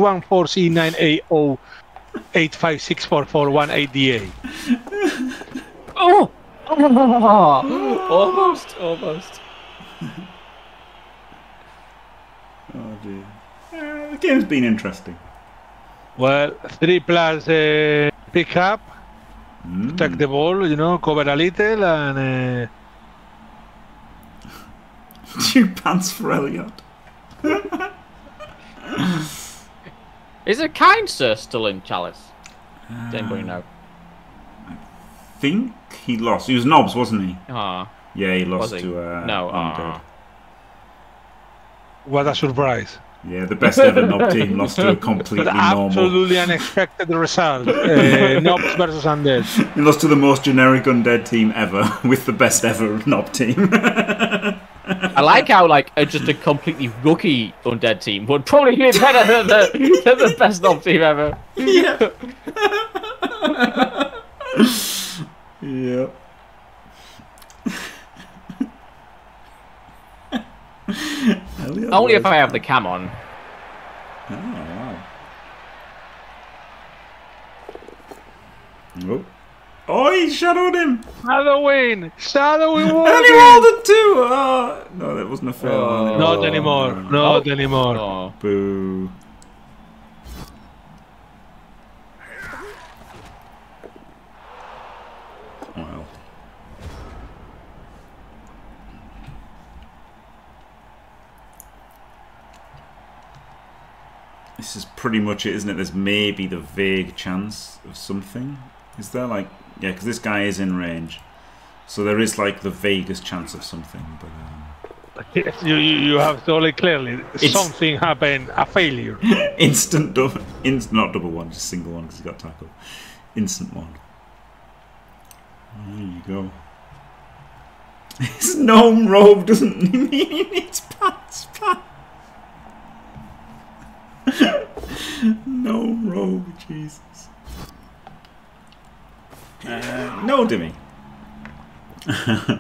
one four C nine eight O eight five six four four one eight DA. Oh! (laughs) almost, almost. (laughs) Oh dear. Uh, the game's been interesting. Well, three plus uh, pick up, Mm. take the ball, you know, cover a little, and uh, (laughs) Two pants for Elliot. Is a kind sir still in Chalice? Does anybody know? I think he lost. He was Knobs, wasn't he? Ah, Yeah, he lost Was he? to uh, no. Undead. ah. what a surprise! Yeah, the best ever Nob team lost to a completely But normal. absolutely unexpected result. (laughs) Uh, Knobs versus Undead. He lost to the most generic Undead team ever (laughs) with the best ever Nob team. (laughs) I like how like a, just a completely rookie undead team would probably be better than the, than the best knob team ever. Yeah. yeah. (laughs) Only if I have the cam on. Oh wow. Oh. Oh, he shadowed him! Shadowing! Shadowing And he Morgan! rolled it too! Oh, ah, no, that wasn't a fair Oh. Not anymore. Oh. Not anymore. Oh. Boo. Well. This is pretty much it, isn't it? There's maybe the vague chance of something. Is there like yeah? Because this guy is in range, so there is like the vaguest chance of something. But um, Yes, (laughs) you, you you have told it clearly. It's- Something happened, a failure. (laughs) instant double, inst- not double one, just single one because he got tackled. Instant one. There you go. (laughs) His gnome robe doesn't mean needs pants. pants. gnome robe, Jesus. Uh, no, Dimmy. uh,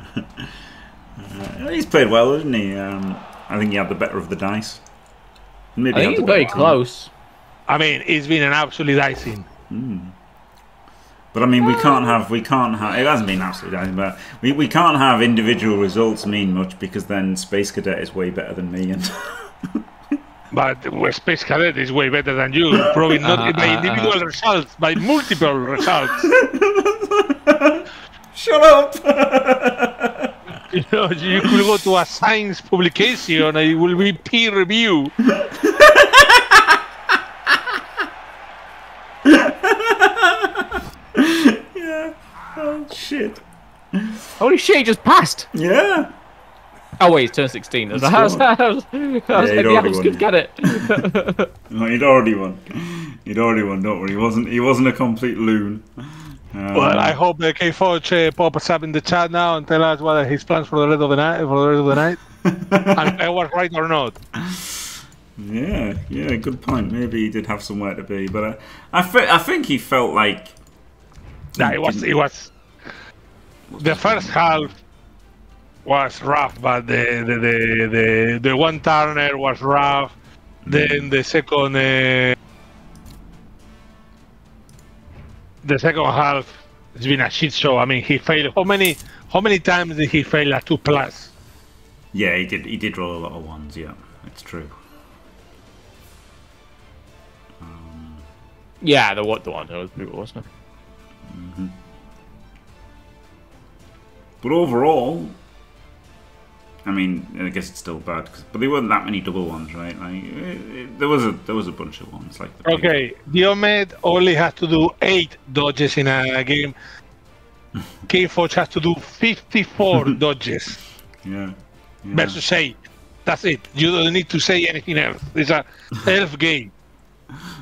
(laughs) he's played well, hasn't he? Um, I think he had the better of the dice. Maybe I had think the it's very better team. close. I mean, it's been an absolute dicing. But I mean, we can't have we can't have it hasn't been absolutely dicey, but we, we can't have individual results mean much because then Space Cadet is way better than me and (laughs) But well, Space Cadet is way better than you, probably not (laughs) Uh, by uh, individual results, by multiple results. Shut up. (laughs) You know, you could go to a science publication and it will be peer review. yeah. Oh shit. Holy shit, he just passed! Yeah. Oh wait, he's turned 16. I (laughs) was like, I was, I was, I was Yeah, like, he'd I already was won. good, get it. (laughs) No, he'd already won. He'd already won. Don't worry. He wasn't. He wasn't a complete loon. Um, Well, I hope uh, K-Fog uh, pops up in the chat now and tell us what are his plans for the rest of the night. For the rest of the night, (laughs) and I was right or not. Yeah, yeah, good point. Maybe he did have somewhere to be, but uh, I, fe- I think he felt like. Yeah, it was. It was. The first half was rough, but the the the the, the one Turner was rough. Then the second. Uh, the second half it's been a shit show. I mean, he failed. How many? How many times did he fail a two plus? Yeah, he did. He did roll a lot of ones. Yeah, it's true. Um, yeah, the what the one that was brutal, wasn't it? Mm-hmm. But overall, I mean, I guess it's still bad, 'cause- but there weren't that many double ones, right? Like it, it- there was a there was a bunch of ones, like the Okay, Diomed only has to do eight dodges in a game. (laughs) K-Fog has to do 54 (laughs) dodges yeah, yeah. versus eight. That's it. You don't need to say anything else. It's a elf (laughs) game.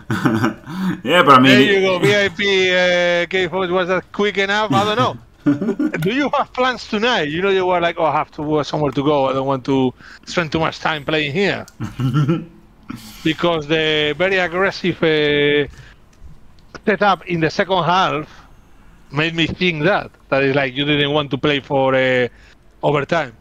yeah, but I mean, There you go. VIP uh, K-Fog was that quick enough? I don't know. (laughs) do you have plans tonight? You know, you were like, oh, I have to uh, somewhere to go. I don't want to spend too much time playing here. (laughs) because the very aggressive uh, setup in the second half made me think that. That is like you didn't want to play for uh, overtime.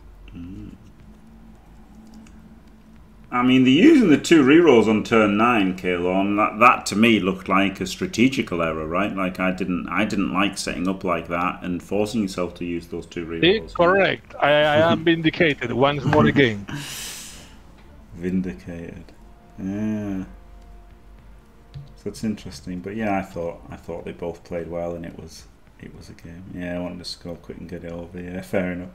I mean, they're using the two rerolls on turn nine, Kalon. That that to me looked like a strategical error, right? Like I didn't I didn't like setting up like that and forcing yourself to use those two rerolls. Correct. I, I (laughs) am vindicated once more again. (laughs) Vindicated. Yeah. So that's interesting. But yeah, I thought I thought they both played well and it was it was a game. Yeah, I wanted to score quick and get it over. Yeah, fair enough.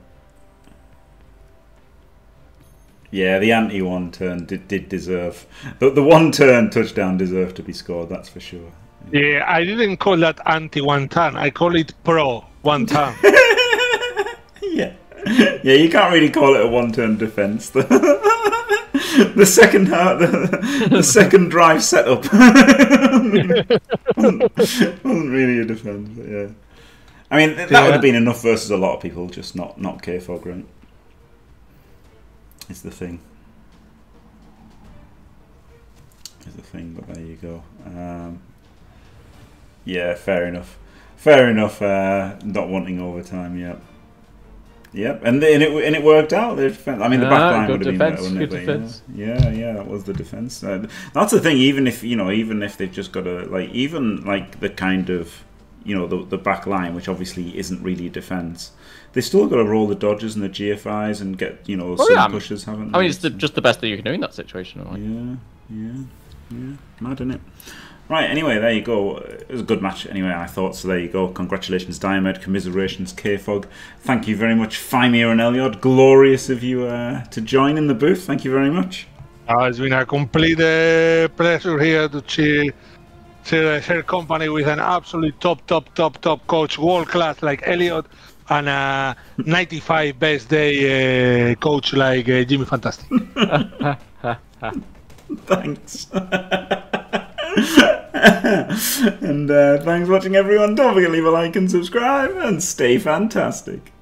Yeah, the anti one turn did, did deserve the the one turn touchdown deserved to be scored. That's for sure. Yeah, I didn't call that anti one turn. I call it pro one turn. (laughs) Yeah, yeah. You can't really call it a one turn defense. The, (laughs) the second the, the second drive setup (laughs) wasn't, wasn't really a defense. But yeah, I mean th- that would have been enough versus a lot of people. Just not not K for Grant. Is the thing. Is the thing, but there you go. Um, yeah, fair enough. Fair enough. Uh, not wanting overtime yet. Yep, and, and it and it worked out. The defense, I mean, the Ah, back line would have defense, been better, wouldn't it? Yeah, yeah, yeah, that was the defense. Uh, that's the thing. Even if you know, even if they've just got a like, even like the kind of you know the the back line, which obviously isn't really a defense, they still got to roll the dodges and the GFIs and get you know Oh, some yeah, pushes, haven't they? I mean, it's the, just the best that you can do in that situation. Right? Yeah, yeah, yeah. Mad, isn't it? Right, anyway, there you go. It was a good match, anyway, I thought. So there you go. Congratulations, Diomed. Commiserations, K-Fog. Thank you very much, Faemir and Elyod. Glorious of you uh, to join in the booth. Thank you very much. Uh, it's been a complete uh, pleasure here to share, share, share company with an absolute top, top, top, top coach, world class like Elyod, and a 95 best day uh, coach like uh, Jimmy Fantastic. (laughs) Thanks. (laughs) and uh, thanks for watching, everyone. Don't forget to leave a like and subscribe, and stay fantastic.